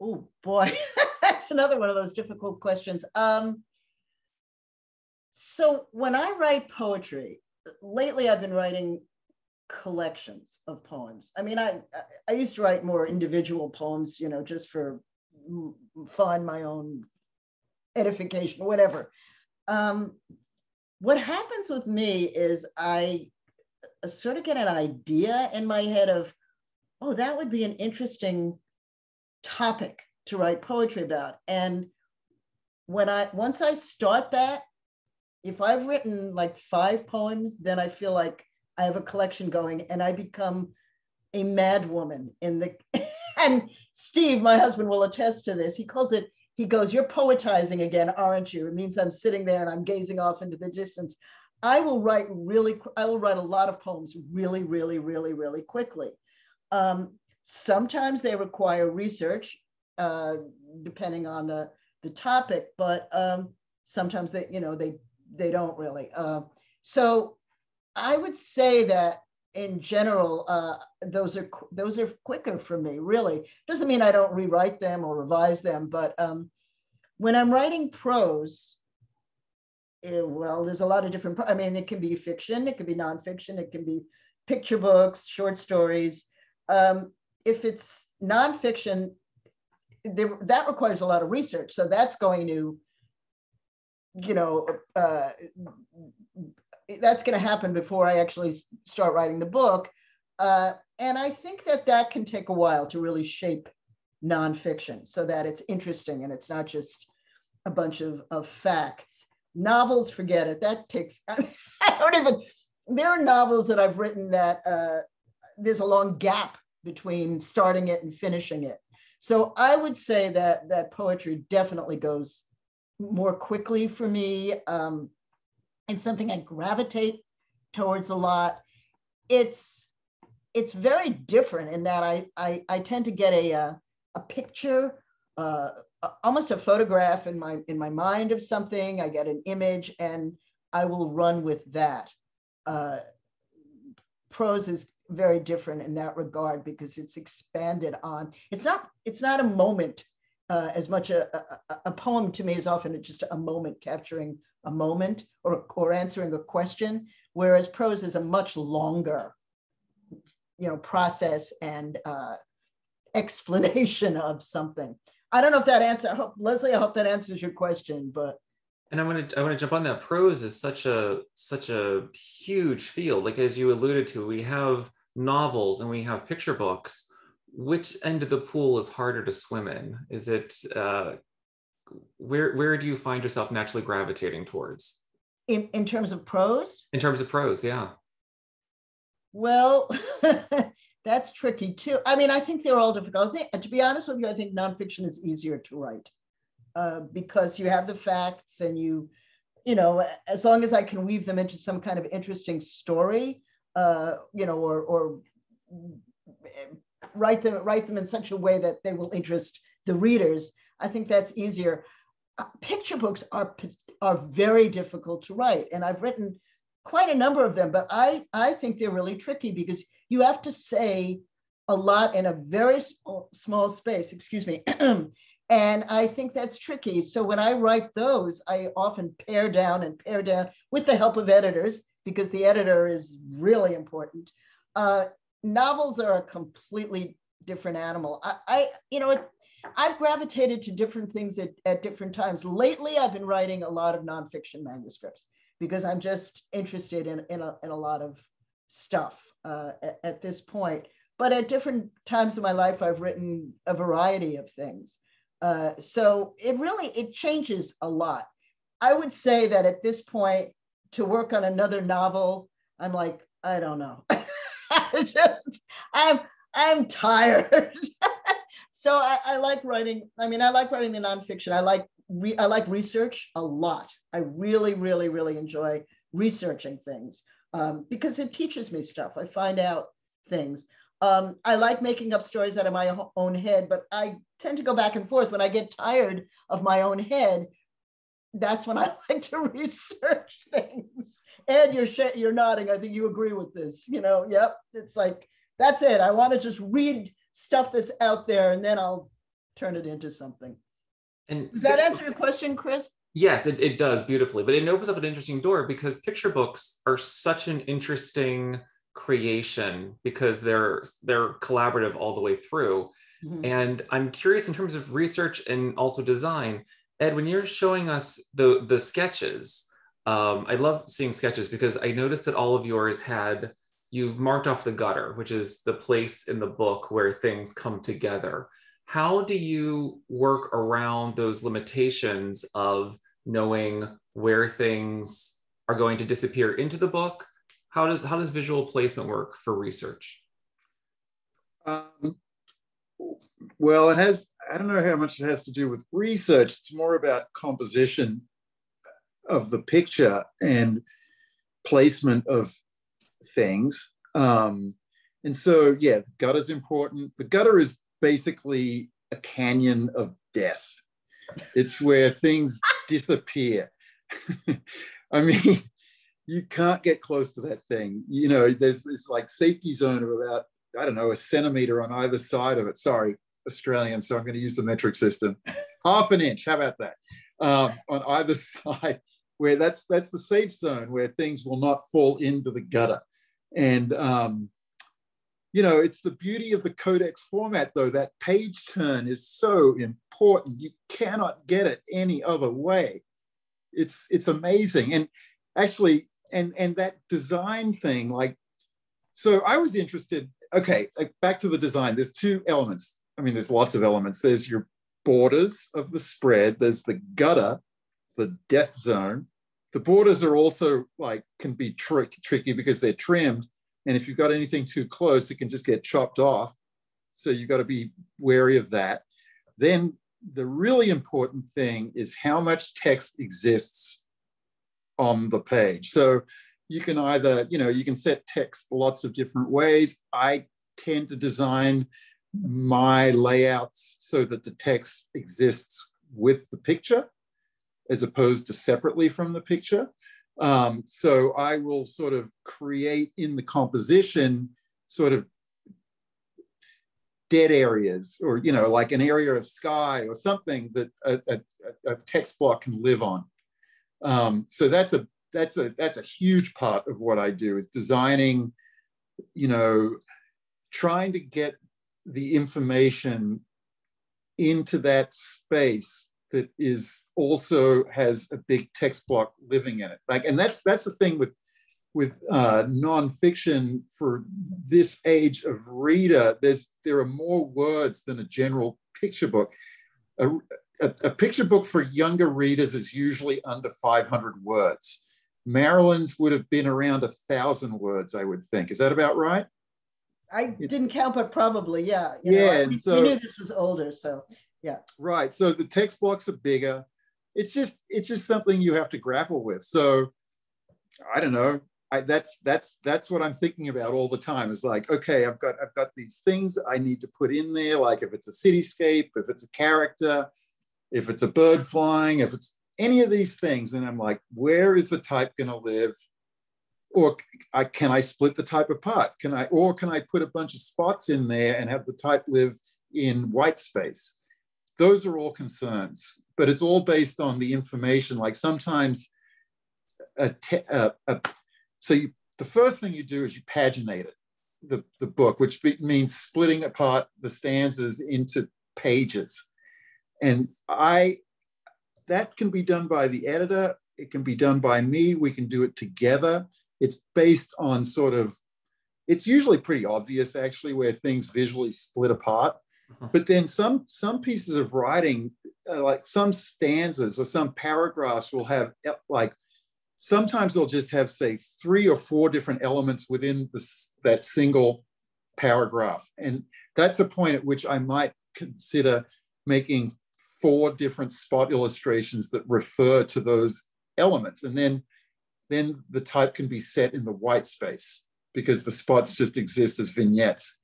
Oh boy, that's another one of those difficult questions. Um, so when I write poetry, lately I've been writing collections of poems. I mean, I I used to write more individual poems, you know, just for fun, my own edification, whatever. Um, what happens with me is I sort of get an idea in my head of, oh, that would be an interesting topic to write poetry about. And when I once I start that, if I've written like five poems, then I feel like I have a collection going and I become a mad woman in the, and Steve, my husband, will attest to this. He calls it, he goes, You're poetizing again, aren't you? It means I'm sitting there and I'm gazing off into the distance. I will write really, I will write a lot of poems really, really, really, really quickly. Um, sometimes they require research, uh, depending on the, the topic, but um, sometimes they, you know, they, they don't really. Uh, so I would say that in general, uh, those are those are quicker for me. Really, doesn't mean I don't rewrite them or revise them, but um, when I'm writing prose, it, eh, well, there's a lot of different. I mean, it can be fiction, it can be nonfiction, it can be picture books, short stories. Um, if it's nonfiction, there, that requires a lot of research. So that's going to, you know, uh, that's going to happen before I actually start writing the book. Uh, and I think that that can take a while to really shape nonfiction so that it's interesting and it's not just a bunch of, of facts. Novels, forget it. That takes, I don't even, there are novels that I've written that uh, there's a long gap between starting it and finishing it. So I would say that that poetry definitely goes more quickly for me. Um, it's something I gravitate towards a lot. It's it's very different in that I I, I tend to get a a, a picture, uh, almost a photograph in my in my mind of something. I get an image and I will run with that. Uh, prose is very different in that regard because it's expanded on. It's not it's not a moment uh, as much a, a, a, poem to me is often just a moment capturing a moment or, or answering a question, whereas prose is a much longer, you know, process and uh, explanation of something. I don't know if that answer, I hope, Leslie, I hope that answers your question, but. And I want to, I want to jump on that. Prose is such a, such a huge field. Like, as you alluded to, we have novels and we have picture books. Which end of the pool is harder to swim in? Is it uh, where where do you find yourself naturally gravitating towards? In in terms of prose? In terms of prose, yeah. Well, that's tricky too. I mean, I think they're all difficult. Think, to be honest with you, I think nonfiction is easier to write uh, because you have the facts and you, you know, as long as I can weave them into some kind of interesting story, uh, you know, or or write them write them in such a way that they will interest the readers. I think that's easier. Uh, picture books are are very difficult to write, and I've written quite a number of them, but I I think they're really tricky because you have to say a lot in a very small, small space. Excuse me. And I think that's tricky. So when I write those, I often pare down and pare down with the help of editors because the editor is really important. Uh, novels are a completely different animal. I, I you know, I've gravitated to different things at, at different times. Lately, I've been writing a lot of nonfiction manuscripts because I'm just interested in, in, a, in a lot of stuff uh, at, at, this point. But at different times in my life, I've written a variety of things. Uh, so it really, it changes a lot. I would say that at this point, to work on another novel, I'm like, I don't know. I just, I'm, I'm tired. so I, I, like writing. I mean, I like writing the nonfiction. I like re, I like research a lot. I really, really, really enjoy researching things um, because it teaches me stuff. I find out things. Um, I like making up stories out of my own head, but I tend to go back and forth. When I get tired of my own head, that's when I like to research things. And you're you're nodding. I think you agree with this. You know, yep. It's like that's it. I want to just read stuff that's out there and then I'll turn it into something. And does that answer your question, Chris? Yes, it, it does beautifully, but it opens up an interesting door because picture books are such an interesting creation because they're they're collaborative all the way through. Mm-hmm. And I'm curious in terms of research and also design, Ed, when you're showing us the the sketches, um, I love seeing sketches because I noticed that all of yours had you've marked off the gutter, which is the place in the book where things come together. How do you work around those limitations of knowing where things are going to disappear into the book? How does how does visual placement work for research? Um, well, it has, I don't know how much it has to do with research. It's more about composition of the picture and placement of things. Um, and so, yeah, the gutter is important. The gutter is basically a canyon of death. It's where things disappear. I mean, you can't get close to that thing. You know, there's this like safety zone of about, I don't know, a centimeter on either side of it. Sorry, Australian, so I'm going to use the metric system. Half an inch, how about that? Um, on either side, where that's that's the safe zone where things will not fall into the gutter. And um, you know, it's the beauty of the codex format, though. That page turn is so important. You cannot get it any other way. It's it's amazing. And actually, and and that design thing, like, so I was interested. Okay, back to the design. There's two elements. I mean, there's lots of elements. There's your borders of the spread. There's the gutter, the death zone. The borders are also like can be trick, tricky because they're trimmed and if you've got anything too close, it can just get chopped off. So you've got to be wary of that. Then the really important thing is how much text exists on the page. So you can either, you know, you can set text lots of different ways. I tend to design my layouts so that the text exists with the picture as opposed to separately from the picture. Um, so I will sort of create in the composition sort of dead areas or, you know, like an area of sky or something that a, a, a text block can live on. Um, so that's a, that's a, that's a huge part of what I do is designing, you know, trying to get the information into that space that is also has a big text block living in it. Like, and that's that's the thing with with uh, nonfiction for this age of reader. There's there are more words than a general picture book. A, a, a picture book for younger readers is usually under 500 words. Marilyn's would have been around a thousand words, I would think. Is that about right? I didn't count, but probably, yeah. You yeah, know, we, so, knew this was older, so yeah. Right. So the text blocks are bigger. It's just it's just something you have to grapple with. So I don't know. I, that's that's that's what I'm thinking about all the time. Is like, okay, I've got I've got these things I need to put in there. Like if it's a cityscape, if it's a character, if it's a bird flying, if it's any of these things, and I'm like, where is the type going to live? Or I, can I split the type apart? Can I, or can I put a bunch of spots in there and have the type live in white space? Those are all concerns, but it's all based on the information. Like sometimes, a, a, a so you, the first thing you do is you paginate it, the, the book, which means splitting apart the stanzas into pages. And I, that can be done by the editor. It can be done by me. We can do it together. It's based on sort of, it's usually pretty obvious actually where things visually split apart. But then some some pieces of writing, uh, like some stanzas or some paragraphs, will have like sometimes they'll just have say three or four different elements within this, that single paragraph, and that's a point at which I might consider making four different spot illustrations that refer to those elements, and then then the type can be set in the white space because the spots just exist as vignettes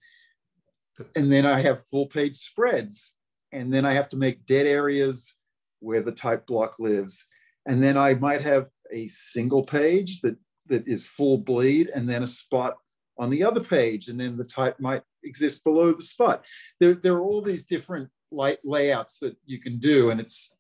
and then I have full page spreads. And then I have to make dead areas where the type block lives. And then I might have a single page that, that is full bleed and then a spot on the other page. And then the type might exist below the spot. There, there are all these different light layouts that you can do. And it's,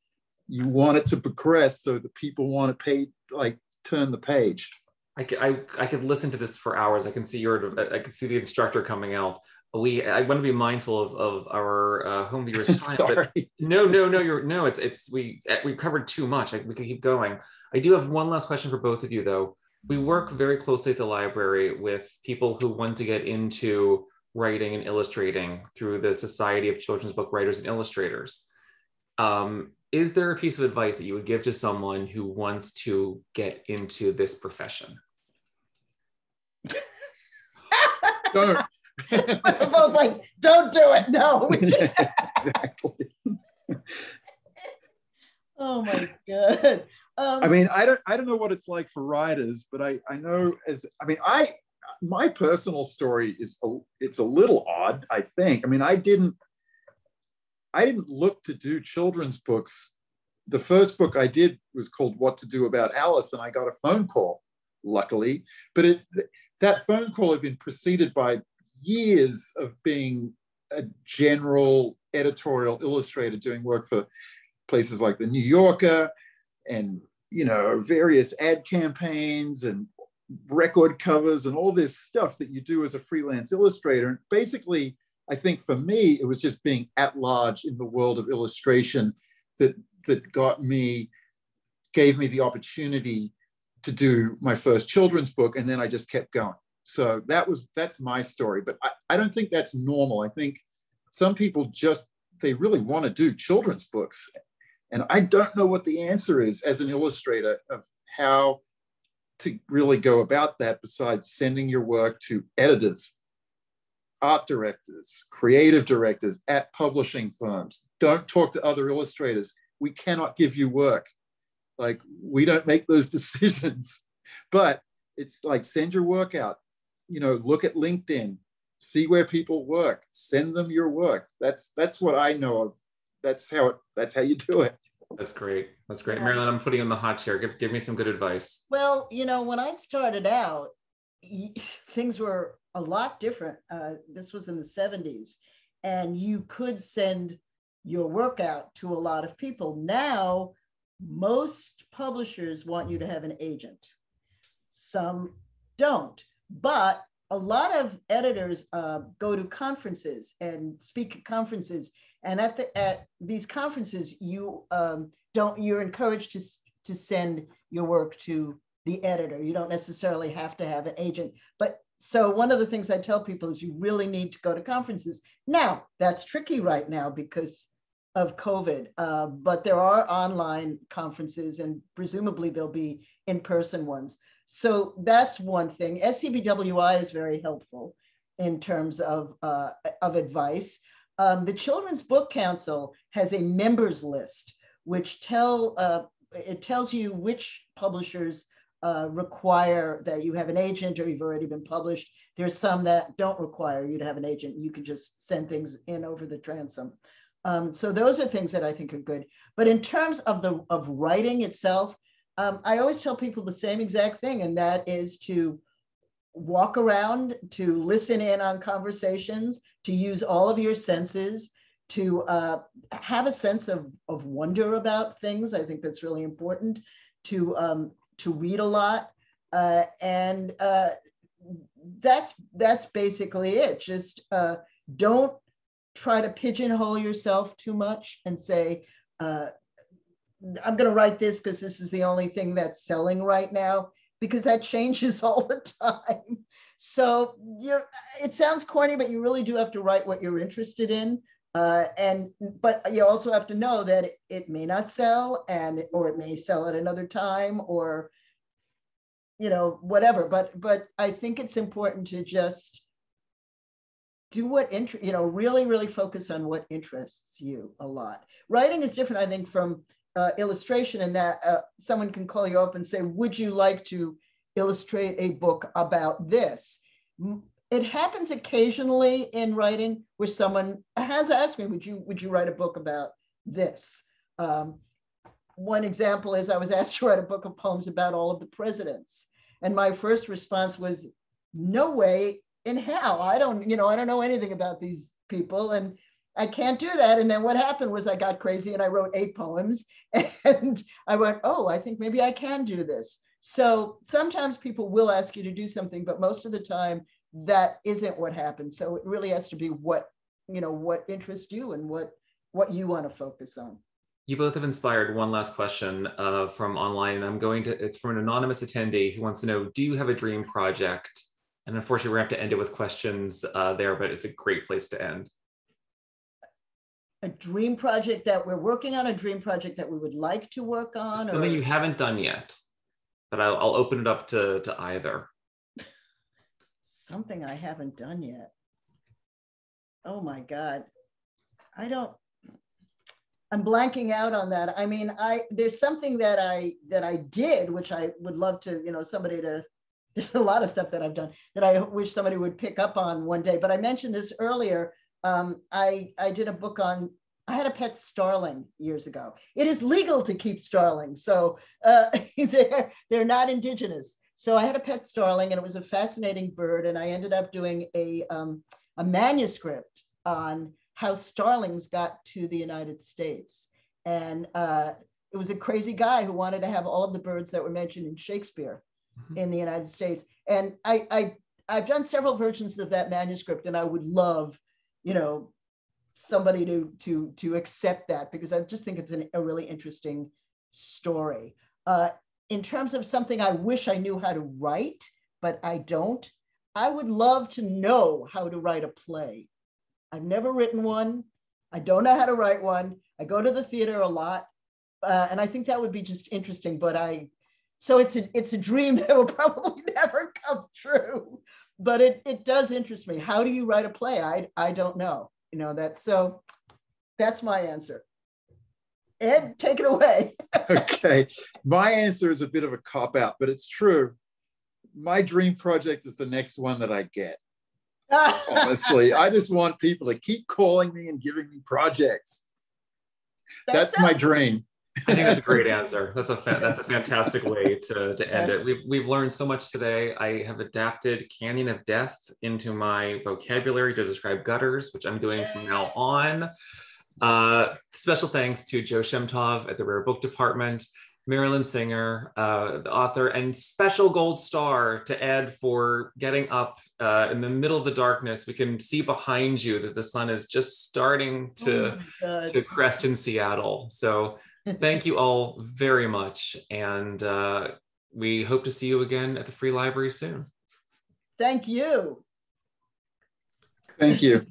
you want it to progress so the people want to pay, like turn the page. I could, I, I could listen to this for hours. I can see your, I could see the instructor coming out we I want to be mindful of, of our uh, home viewers time. but no, no, no, you're no. It's it's we eh, we covered too much. we can keep going. I do have one last question for both of you though. We work very closely at the library with people who want to get into writing and illustrating through the Society of Children's Book Writers and Illustrators. Um, is there a piece of advice that you would give to someone who wants to get into this profession? don't We're both like, don't do it. No. yeah, exactly. oh my god. Um, I mean, I don't, I don't know what it's like for writers, but I, I know as, I mean, I, my personal story is, a, it's a little odd. I think. I mean, I didn't, I didn't look to do children's books. The first book I did was called What to Do About Alice, and I got a phone call, luckily. But it, that phone call had been preceded by years of being a general editorial illustrator doing work for places like the New Yorker and you know various ad campaigns and record covers and all this stuff that you do as a freelance illustrator. And basically, I think for me, it was just being at large in the world of illustration that that got me, gave me the opportunity to do my first children's book, and then I just kept going. So that was that's my story. But I, I don't think that's normal. I think some people just they really want to do children's books. And I don't know what the answer is as an illustrator of how to really go about that besides sending your work to editors, art directors, creative directors at publishing firms. Don't talk to other illustrators. We cannot give you work. Like, we don't make those decisions. But it's like send your work out, you know, look at LinkedIn, see where people work, send them your work. That's that's what I know of. That's how it, that's how you do it. That's great. That's great. Marilyn, I'm putting you in the hot chair. Give, give me some good advice. Well, you know, when I started out, things were a lot different. Uh, this was in the 70s, and you could send your work out to a lot of people. Now, most publishers want you to have an agent. Some don't, but a lot of editors uh, go to conferences and speak at conferences. And at the at these conferences you um, don't you're encouraged to to send your work to the editor. You don't necessarily have to have an agent. But so one of the things i tell people is you really need to go to conferences. Now that's tricky right now because of covid uh, but there are online conferences and presumably there'll be in-person ones so that's one thing. SCBWI is very helpful in terms of, uh, of advice. Um, the Children's Book Council has a members list, which tell uh, it tells you which publishers uh, require that you have an agent or you've already been published. There's some that don't require you to have an agent. You can just send things in over the transom. Um, so those are things that I think are good. But in terms of the of writing itself, um, I always tell people the same exact thing, and that is to walk around, to listen in on conversations, to use all of your senses, to uh, have a sense of, of wonder about things. I think that's really important. To um, to read a lot, uh, and uh, that's that's basically it. Just uh, don't try to pigeonhole yourself too much and say uh, I'm going to write this because this is the only thing that's selling right now because that changes all the time. So you're, it sounds corny, but you really do have to write what you're interested in. Uh, and but you also have to know that it, it may not sell and or it may sell at another time or you know whatever but but i think it's important to just do what interest you know really really focus on what interests you a lot writing is different i think from uh, illustration in that uh, someone can call you up and say, would you like to illustrate a book about this? It happens occasionally in writing where someone has asked me, would you, would you write a book about this? Um, one example is I was asked to write a book of poems about all of the presidents. And my first response was, no way in hell. I don't, you know, I don't know anything about these people. And I can't do that. And then what happened was I got crazy and I wrote eight poems. And I went, oh, I think maybe I can do this. So sometimes people will ask you to do something, but most of the time that isn't what happens. So it really has to be what, you know, what interests you and what what you want to focus on. You both have inspired one last question uh, from online. I'm going to, it's from an anonymous attendee who wants to know, do you have a dream project? And unfortunately, we're going to have to end it with questions uh, there, but it's a great place to end a dream project that we're working on, a dream project that we would like to work on? Something or... you haven't done yet, but I'll, I'll open it up to, to either. Something I haven't done yet. Oh my God. I don't, I'm blanking out on that. I mean, I there's something that I that I did, which I would love to, you know, somebody to there's a lot of stuff that I've done that I wish somebody would pick up on one day. But I mentioned this earlier. Um, I I did a book on I had a pet starling years ago. It is legal to keep starlings, so uh, they're they're not indigenous. So I had a pet starling, and it was a fascinating bird. And I ended up doing a um, a manuscript on how starlings got to the United States. And uh, it was a crazy guy who wanted to have all of the birds that were mentioned in Shakespeare mm-hmm. in the United States. And I, I, I've done several versions of that manuscript, and I would love, you know, somebody to to to accept that because I just think it's an, a really interesting story. Uh, in terms of something I wish I knew how to write, but I don't. I would love to know how to write a play. I've never written one. I don't know how to write one. I go to the theater a lot, uh, and I think that would be just interesting. But I, so it's a it's a dream that will probably never come true. But it it does interest me. How do you write a play? I I don't know. You know that. So that's my answer. Ed, take it away. okay, my answer is a bit of a cop out, but it's true. My dream project is the next one that I get. Honestly, I just want people to keep calling me and giving me projects. That's, that's my dream. I think that's a great answer. That's a fa- that's a fantastic way to, to end it. We've we've learned so much today. I have adapted Canyon of Death into my vocabulary to describe gutters, which I'm doing from now on. Uh, special thanks to Joe Shemtov at the Rare Book Department Marilyn Singer, uh, the author, and special gold star to Ed for getting up uh, in the middle of the darkness. We can see behind you that the sun is just starting to, oh to crest in Seattle. So thank you all very much. And uh, we hope to see you again at the Free Library soon. Thank you. Thank you.